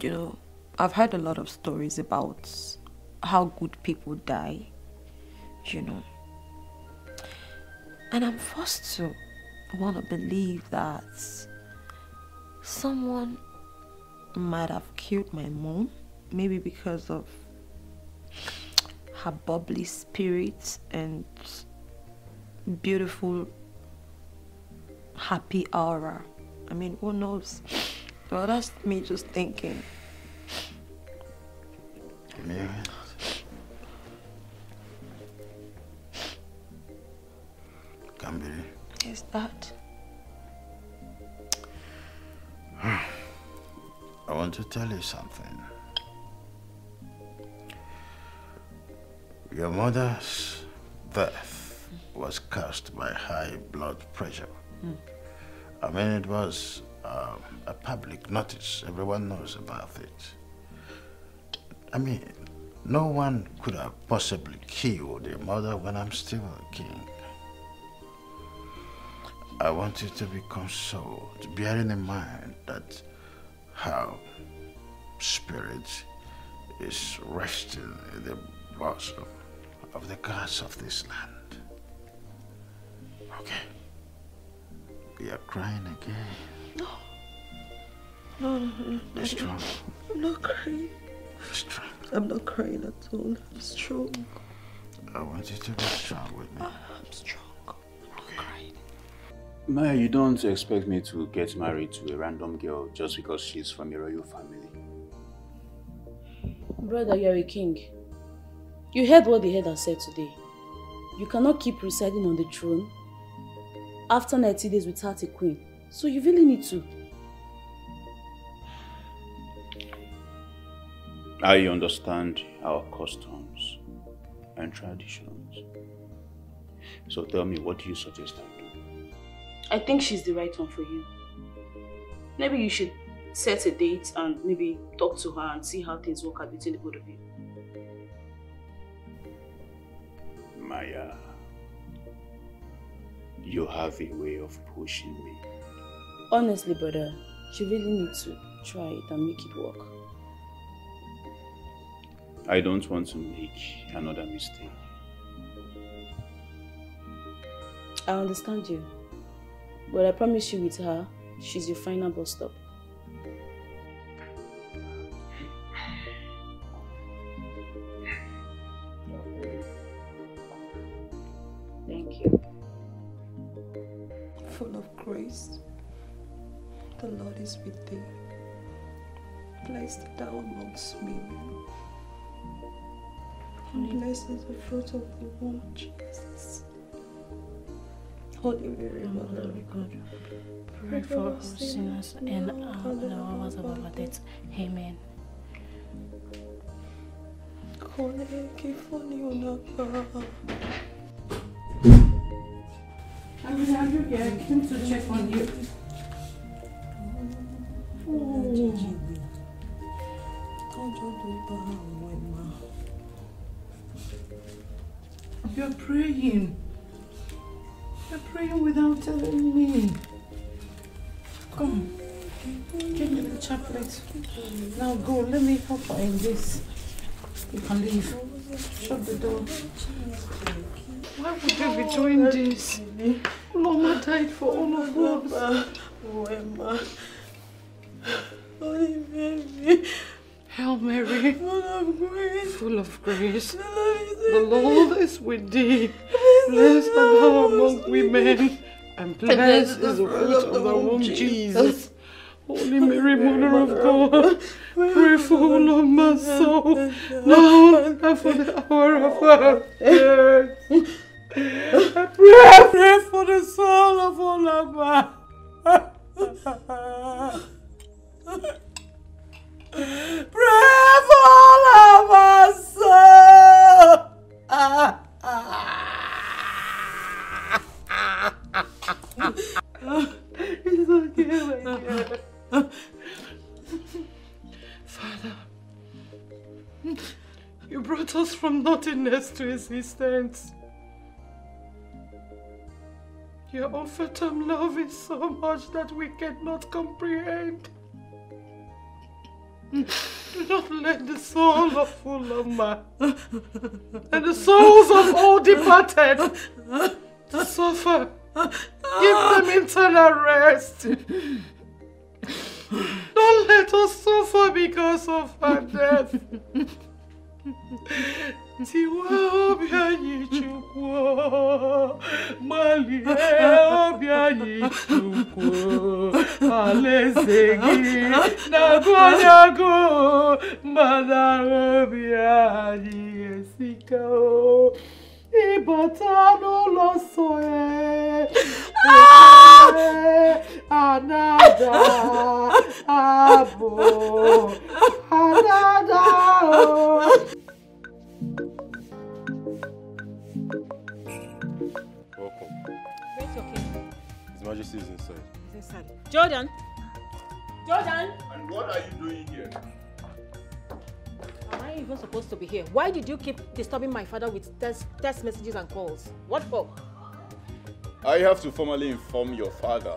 You know, I've heard a lot of stories about how good people die, you know. And I'm forced to want to believe that someone might have killed my mom, maybe because of her bubbly spirit and beautiful, happy aura. I mean, who knows? Well, that's me just thinking. Give me your hand. Kambili. Yes, that. <sighs> I want to tell you something. Your mother's death was caused by high blood pressure. Hmm. I mean, it was um, a public notice. Everyone knows about it. I mean, no one could have possibly killed your mother when I'm still a king. I want you to be consoled, bearing in mind that how spirit is resting in the bosom of the gods of this land. Okay. You are crying again. No. No, no, no. No. strong. I'm not crying. Be strong. I'm not crying at all. I'm strong. I want you to be strong with me. Ah, I'm strong. Maya, you don't expect me to get married to a random girl just because she's from a royal family. Brother, you are a king. You heard what the head has said today. You cannot keep residing on the throne after 90 days without a queen. So you really need to. I understand our customs and traditions. So tell me, what do you suggest I do? I think she's the right one for you. Maybe you should set a date and maybe talk to her and see how things work out between the both of you. Maya, you have a way of pushing me. Honestly, brother, you really need to try it and make it work. I don't want to make another mistake. I understand you. But I promise you with her, she's your final bus stop. <sighs> Thank you. Full of grace, the Lord is with thee. Blessed thou amongst women. And blessed is the fruit of the womb, Jesus. Holy Mary, Mother of God, Pray for us sinners and and the hours of our death. Amen. Onapa. I are you? I came to check on you. You're praying. You're praying without telling me. Come. Give me the chocolate. Now go. Let me help her in this. You can leave. Shut the door. Why would you be doing this? Mama died for all of us. Oh, Emma. Oh, Holy Mary. Hail Mary, Full of grace. full of grace. The Lord is with thee. is with thee. Blessed art thou among women, and blessed is the fruit of the womb, Jesus. Holy Mary, Mother of God, pray for all of my soul, now and for the hour of our death. Pray, pray for the soul of my. Pray for of us. It's okay, my dear. Father, you brought us from nothingness to existence. Your unfettered love is so much that we cannot comprehend. Do not let the soul of Fulama and the souls of all departed suffer. Give them eternal rest. Don't let us suffer because of her death. Tiwa obi anyị Chukwu, gbalie obi anyị Chukwu, alaeze na-agụ anyị agụ, anyị esika o. Ịbata n'ụlọ nsọ ya, anada, abụ, anada o. Welcome. Where's your king? His Majesty is inside. He's inside. Jordan! Jordan! And what are you doing here? Am I even supposed to be here? Why did you keep disturbing my father with text, text messages and calls? What for? I have to formally inform your father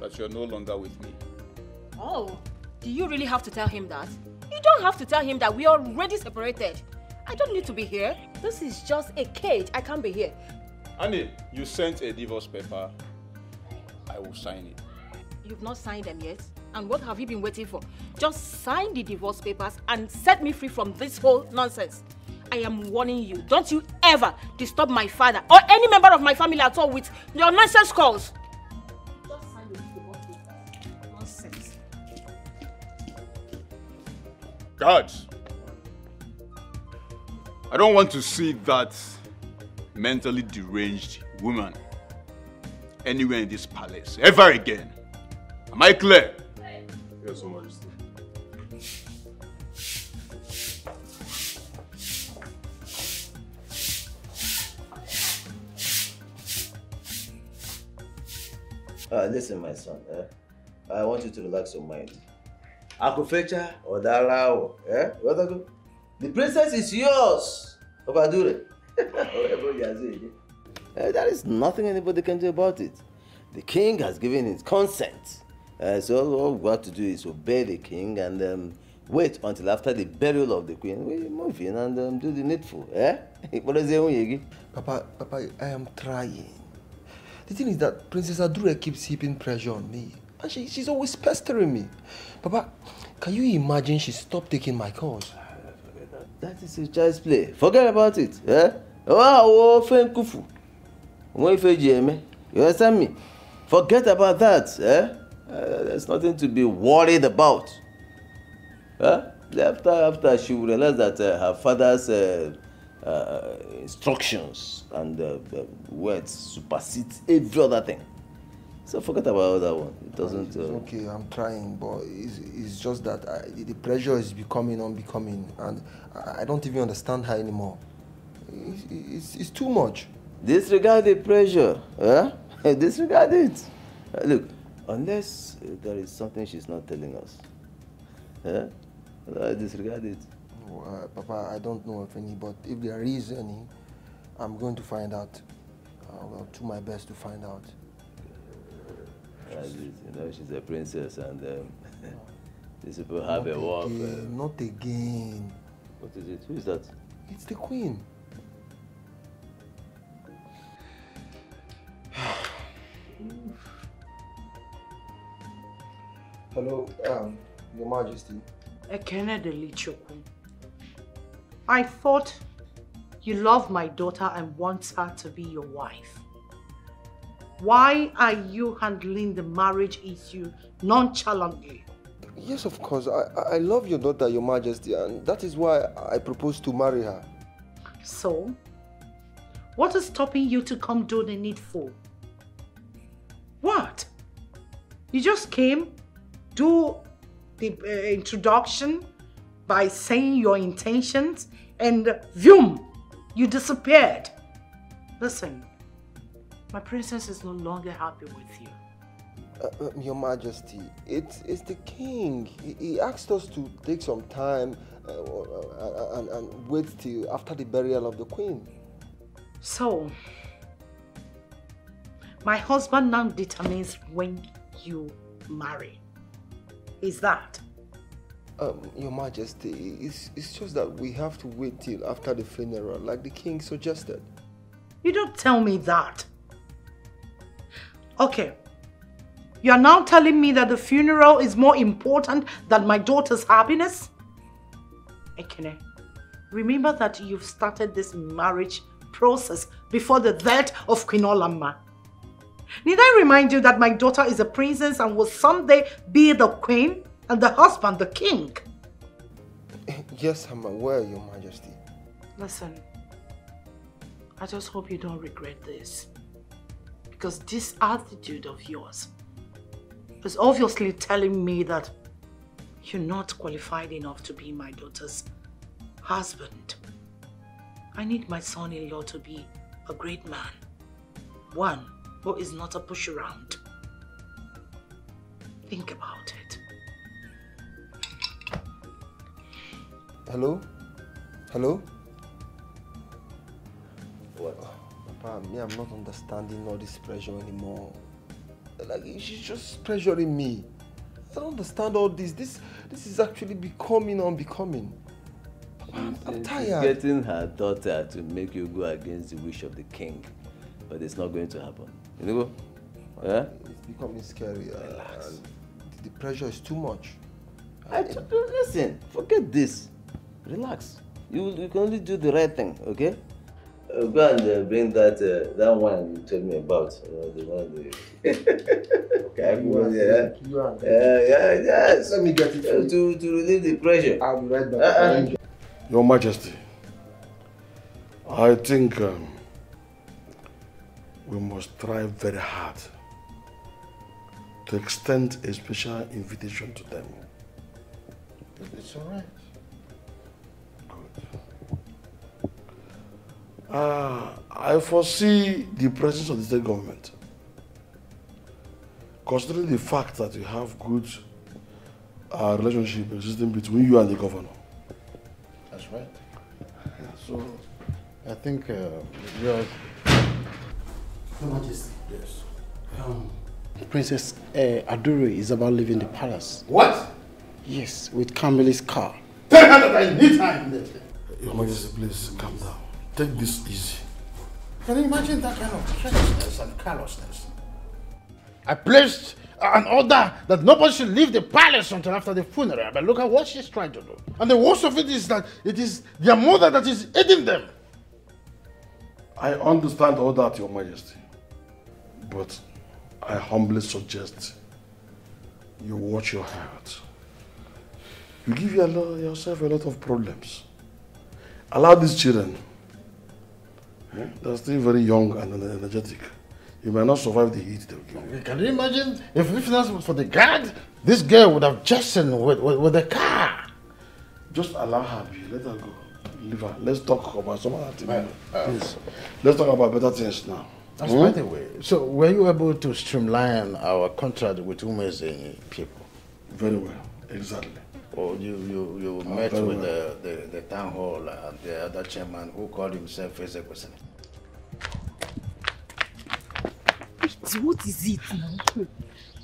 that you're no longer with me. Oh, do you really have to tell him that? You don't have to tell him that we are already separated. I don't need to be here. This is just a cage. I can't be here. Annie, you sent a divorce paper. I will sign it. You've not signed them yet. And what have you been waiting for? Just sign the divorce papers and set me free from this whole nonsense. I am warning you. Don't you ever disturb my father or any member of my family at all with your nonsense calls. Just sign the divorce papers. Nonsense. Guards! I don't want to see that mentally deranged woman anywhere in this palace ever again. Am I clear? Yes, Your Majesty. Uh, listen, my son. Eh? I want you to relax your mind. Akufecha or Darao. Eh? What I go? The princess is yours. Obadure. Whatever <laughs> you are saying. Eh, there is nothing anybody can do about it. The king has given his consent. Uh, so all we have got to do is obey the king and um, wait until after the burial of the queen. We move in and um, do the needful. Eh? <laughs> What is? Papa, Papa, I am trying. The thing is that Princess Adure keeps heaping pressure on me. And she, she's always pestering me. Papa, can you imagine she stopped taking my calls? That is a child's play. Forget about it. Eh? Oh, oh, fen kufu. Wọ́n ife jẹ You understand me? Forget about that. Eh? Uh, there's nothing to be worried about. Eh? After, after she will realize that uh, her father's uh, uh, instructions and uh, uh, words supersede every other thing. So forget about that one. It doesn't. It's okay, I'm trying, but it's, it's just that I, the pressure is becoming unbecoming, and I, don't even understand her anymore. It's, it's, it's too much. Disregard the pressure. Eh? <laughs> Disregard it. Uh, look, unless uh, there is something she's not telling us. Eh? Uh, disregard it. Oh, uh, Papa, I don't know of any, but if there is any, I'm going to find out. I will do my best to find out. As it, you know, she's a princess, and um, <laughs> these people have not a war. Again, not again. What is it? Who is that? It's the queen. <sighs> Hello, um, Your Majesty. Ekene Delichokwu. I thought you love my daughter and want her to be your wife. Why are you handling the marriage issue nonchalantly? Yes, of course. I, I love your daughter, Your Majesty, and that is why I proposed to marry her. So, what is stopping you to come do the needful? What? You just came, do the uh, introduction by saying your intentions, and vum, you disappeared. Listen, my princess is no longer happy with you. Uh, uh, Your Majesty, it's, it's the king. He, he asked us to take some time uh, uh, and, and wait till after the burial of the queen. So, my husband now determines when you marry. Is that? Um, Your Majesty, it's, it's just that we have to wait till after the funeral, like the king suggested. You don't tell me that. Okay. You are now telling me that the funeral is more important than my daughter's happiness? Ekene, remember that you've started this marriage process before the death of Queen Olamma. Need I remind you that my daughter is a princess and will someday be the queen and the husband the king? <clears throat> Yes, I'm aware, Your Majesty. Listen, I just hope you don't regret this. Because this attitude of yours is obviously telling me that you're not qualified enough to be my daughter's husband. I need my son-in-law to be a great man. One who is not a push around. Think about it. Hello? Hello? What? Papa, me, I'm not understanding all this pressure anymore. Like, she's just pressuring me. I don't understand all this. This this is actually becoming unbecoming. Papa, I'm, I'm She's tired. getting her daughter to make you go against the wish of the king. But it's not going to happen. You know? Yeah? It's becoming scary. Uh, and the pressure is too much. I t- listen, forget this. Relax. You, you can only do the right thing, okay? Uh, go and uh, bring that uh, that one you told me about. You know, the one the <laughs> okay, are yeah. Yeah, yeah, yes. Let me get it. Uh, to to relieve the pressure. I'll be right back. Uh-uh. Your Majesty, I think um, we must try very hard to extend a special invitation to them. It's all right. Uh, I foresee the presence of the state government. Considering the fact that you have good uh, relationship existing between you and the governor. That's right. So, I think uh, you're. Your Majesty. Yes. Um, Princess uh, Aduru is about leaving the palace. What? Yes, with Kamili's car. Tell her that I need her immediately. Your Majesty, please calm down. Take this easy. Can you imagine that kind of carelessness and callousness? I placed an order that nobody should leave the palace until after the funeral. But look at what she's trying to do. And the worst of it is that it is their mother that is aiding them. I understand all that, Your Majesty. But I humbly suggest you watch your heart. You give yourself a lot of problems. Allow these children. Eh, They're still very young and energetic. You may not survive the heat you. Can you imagine if if not for the guard, this girl would have just with, with, with the car. Just allow her be. Let her go. Leave her. Let's talk about some other things. Uh, Please. Let's talk about better things now. That's Hmm? by the way. So were you able to streamline our contract with Umeze people? Very well. Exactly. Or you, you, you Oh, met with the, the, the town hall and the other chairman who called himself Ezekwesili. Wait, what is it now?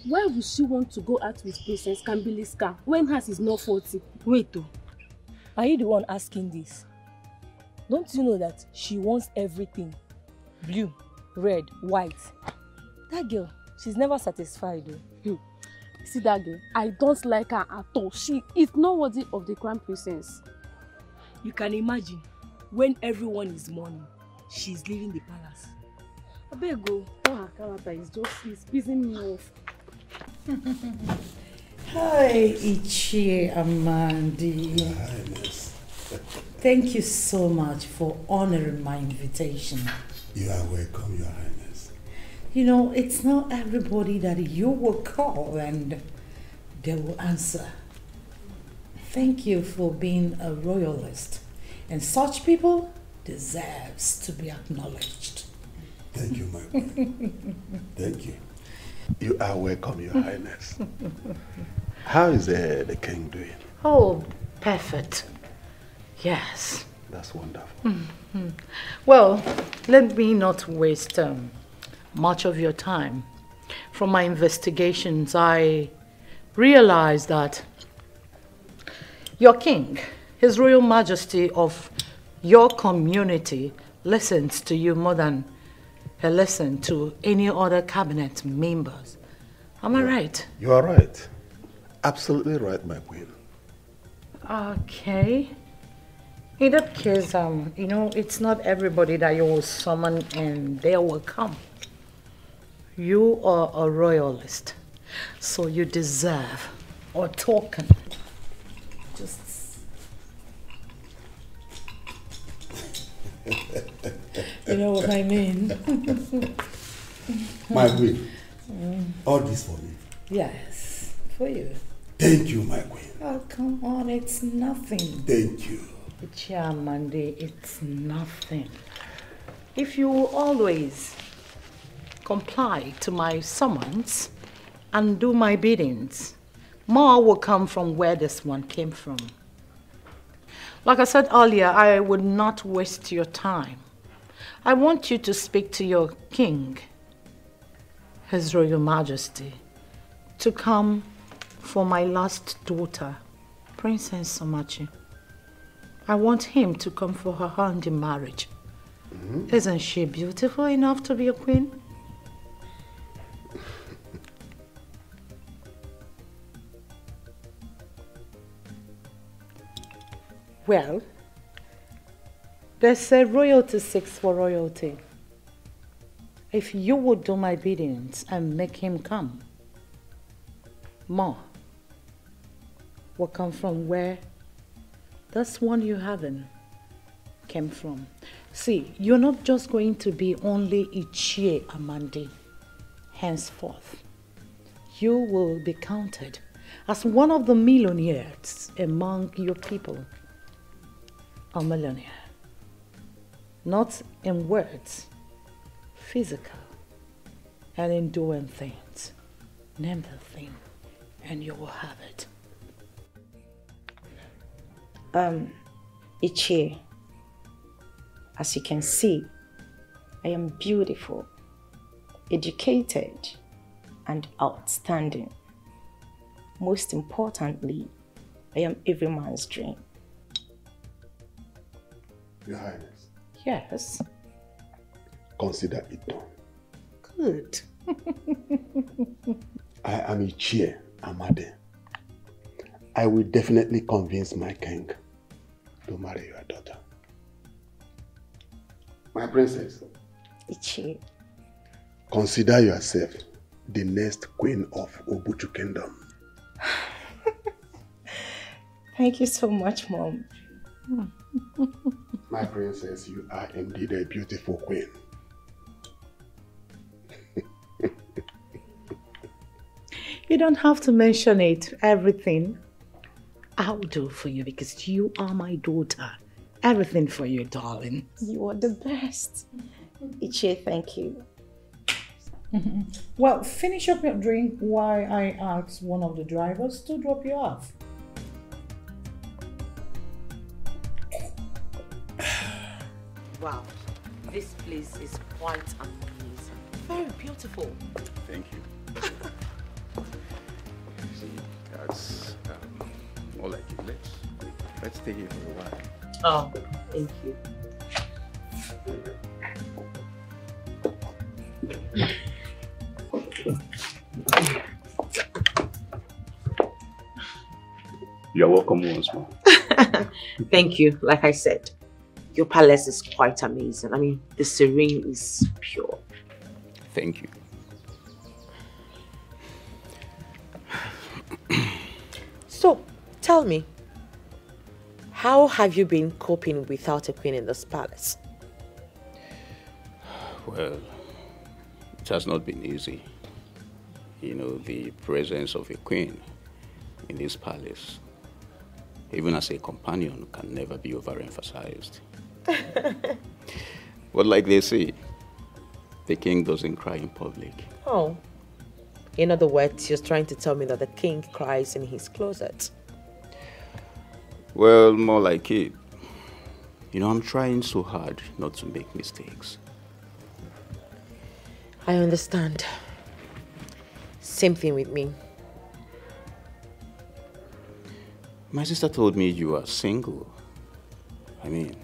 Why would she want to go out with Princess Kambili's car when hers is not 40? Wait though. Are you the one asking this? Don't you know that she wants everything? Blue, red, white. That girl, she's never satisfied though. Hmm. See that girl? I don't like her at all. She is not worthy of the crown princess. You can imagine when everyone is mourning, she's leaving the palace. abeg o all her character is just is pissing me off. Hi, Ichie Amandi. Thank you so much for honoring my invitation. You are welcome, Your Highness. You know, it's not everybody that you will call and they will answer. Thank you for being a royalist. And such people deserves to be acknowledged. Thank you, my queen. Thank you. You are welcome, Your Highness. How is uh, the king doing? Oh, perfect. Yes. That's wonderful. Mhm. Well, let me not waste um, much of your time. From my investigations, I realized that your king, His Royal Majesty of your community, listens to you more than he listens to any other cabinet members. Am I right? You are right. Absolutely right, my queen. Okay. In that case, um, you know, it's not everybody that you will summon and they will come. You are a royalist, so you deserve a token. Just <laughs> you know what I mean. <laughs> My queen, Mm. all this for me. Yes, for you. Thank you, my queen. Oh, come on, it's nothing. Thank you. Chiamande, it's nothing. If you always comply to my summons and do my biddings, more will come from where this one came from. Like I said earlier, I would not waste your time. I want you to speak to your king, His Royal Majesty, to come for my last daughter, Princess Somachi. I want him to come for her hand in marriage. Mm-hmm. Isn't she beautiful enough to be a queen? Well, there's a royalty six for royalty. If you would do my biddings and make him come, more will come from where this one you haven't came from. See, you're not just going to be only Ichie Amandi henceforth. You will be counted as one of the millionaires among your people. A millionaire. Not in words, physical, and in doing things. Name the thing, and you will have it. Um, Ichie, as you can see, I am beautiful, educated, and outstanding. Most importantly, I am every man's dream. Your Highness, Yes. consider it done. Good. <laughs> I am Ichie Amandi. I will definitely convince my king to marry your daughter. My princess, Ichie, consider yourself the next queen of Obuchu Kingdom. <laughs> thank you so much, Mom. Hmm. My princess, you are indeed a beautiful queen. <laughs> You don't have to mention it, everything. I'll do for you because you are my daughter. Everything for you, darling. You are the best. Ichie, thank you. <laughs> Well, finish up your drink while I ask one of the drivers to drop you off. Wow, this place is quite amazing. Very beautiful. Thank you. <laughs> See, that's um, more like it. Let's let's stay here for a while. Oh, thank you. You're welcome once more. <laughs> Thank you. Like I said, your palace is quite amazing. I mean, the serene is pure. Thank you. So, tell me, how have you been coping without a queen in this palace? Well, it has not been easy. You know, the presence of a queen in this palace, even as a companion, can never be overemphasized. <laughs> But like they say, the king doesn't cry in public. Oh. In other words, you're trying to tell me that the king cries in his closet. Well, more like it. You know, I'm trying so hard not to make mistakes. I understand. Same thing with me. My sister told me you are single. I mean,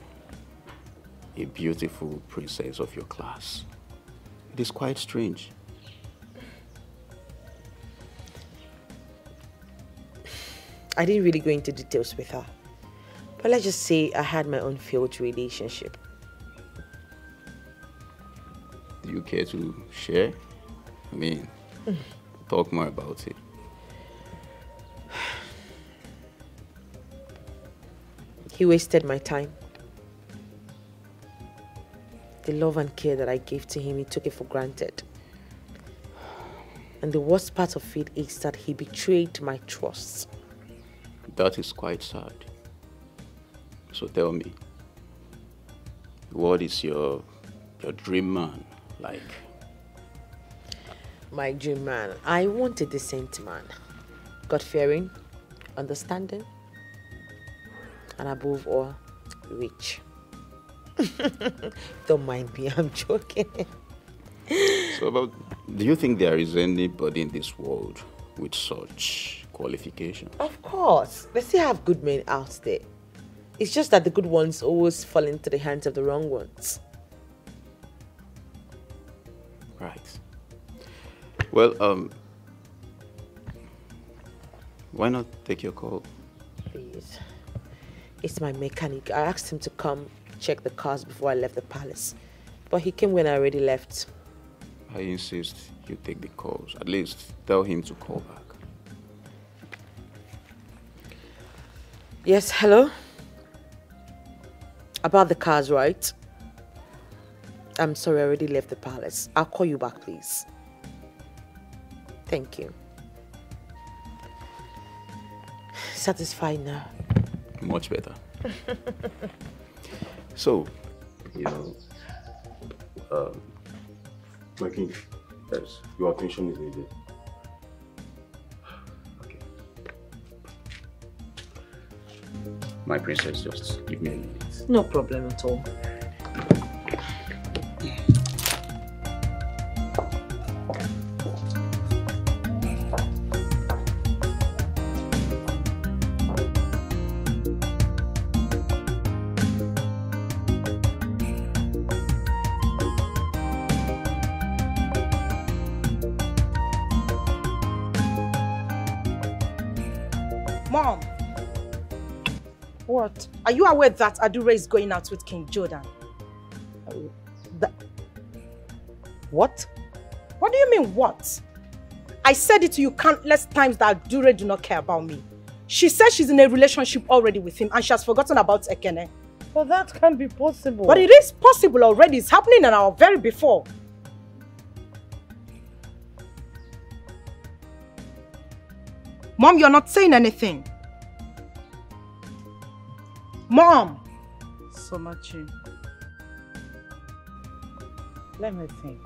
a beautiful princess of your class. It is quite strange. I didn't really go into details with her. But let's just say I had my own failed relationship. Do you care to share? I mean, Mm. <laughs> talk more about it. He wasted my time. The love and care that I gave to him, he took it for granted. And the worst part of it is that he betrayed my trust. That is quite sad. So tell me, what is your your dream man like? My dream man. I want a decent man. God fearing, understanding, and above all, rich. <laughs> Don't mind me, I'm joking. So about do you think there is anybody in this world with such qualification? Of course, they still have good men out there. It's just that the good ones always fall into the hands of the wrong ones. Right. Well, um why not take your call? Please. It's my mechanic. I asked him to come check the cars before I left the palace. But he came when I already left. I insist you take the calls. At least tell him to call back. Yes, hello? About the cars, right? I'm sorry, I already left the palace. I'll call you back, please. Thank you. Satisfied now? Much better. <laughs> so, you know, um, My king, yes, your attention is needed. Okay. My princess, just give me a minute. No problem at all. Are you aware that Adure is going out with King Jordan? That... What? What do you mean, what? I said it to you countless times that Adure do not care about me. She says she's in a relationship already with him and she has forgotten about Ekene. But that can't be possible. But it is possible already. It's happening in our very before. Mom, you're not saying anything. Mom! Somachi. Let me think.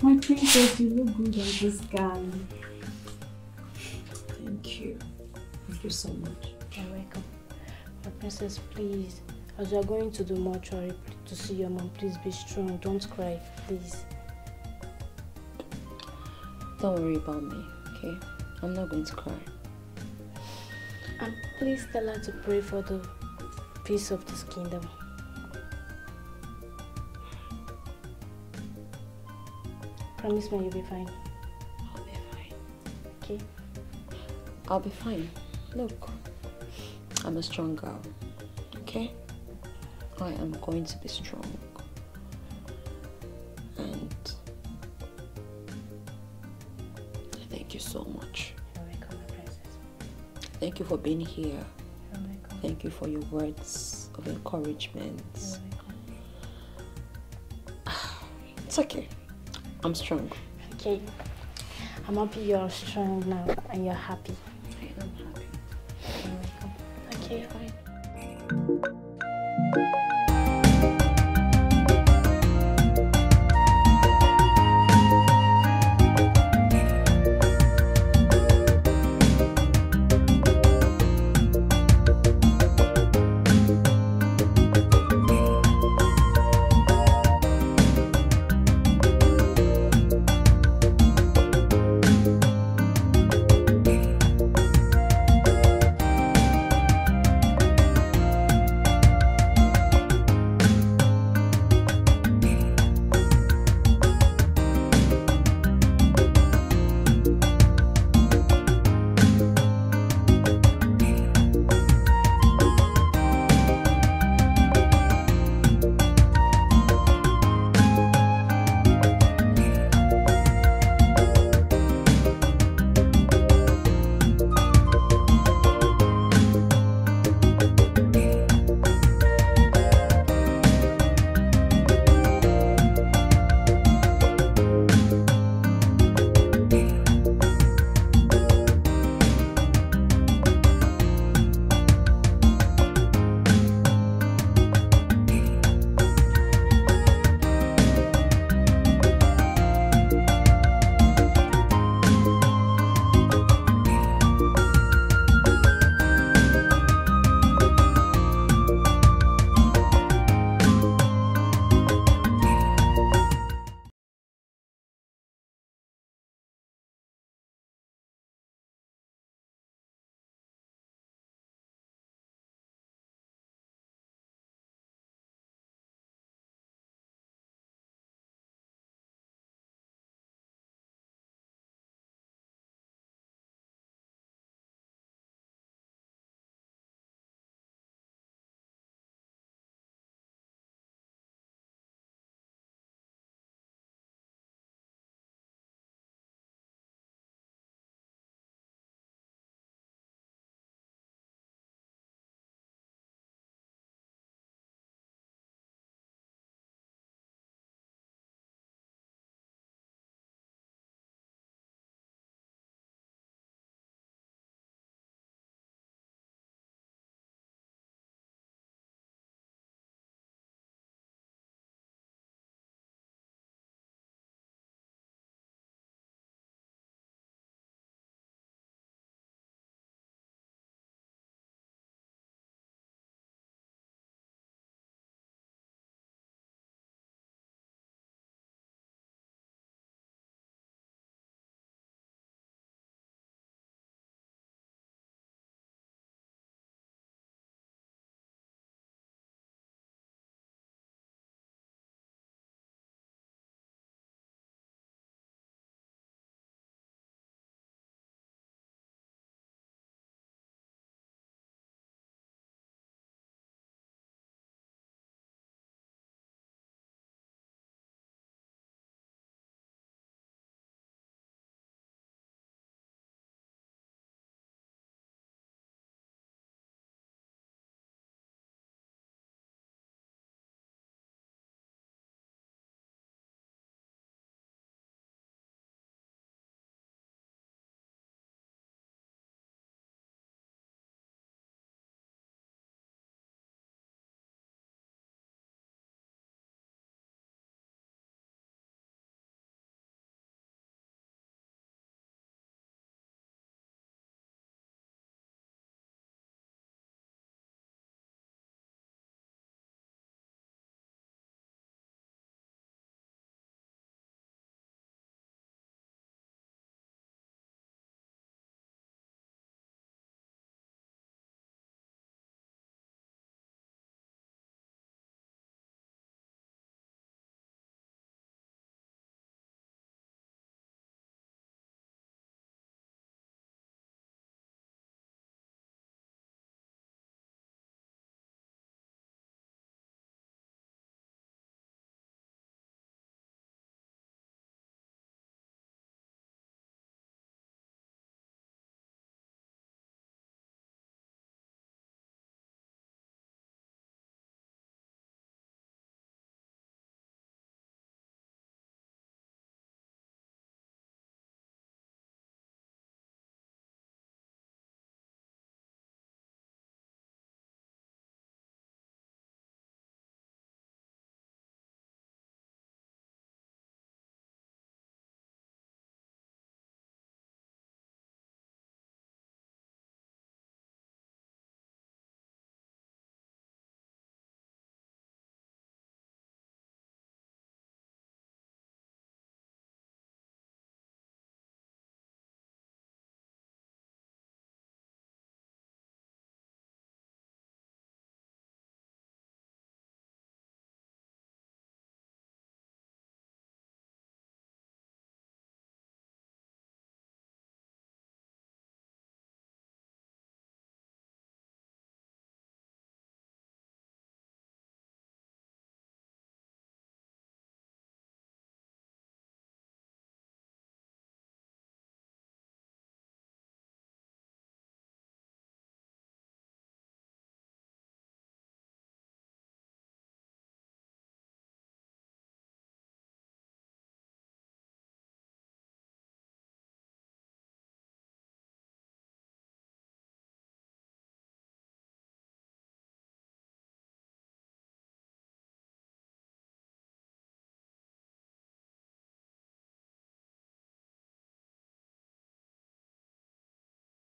My princess, you look good on this gown. Thank you. Thank you so much. You're welcome. My princess, please, as you are going to the mortuary to see your mom, please be strong. Don't cry, please. Don't worry about me, okay? I'm not going to cry. And please tell her to pray for the peace of this kingdom. Promise me you'll be fine. I'll be fine. Okay? I'll be fine. Look, I'm a strong girl, okay? I am going to be strong. And thank you so much. Thank you for being here. Thank you for your words of encouragement. <sighs> It's okay. I'm strong. Okay. I'm happy you're strong now and you're happy.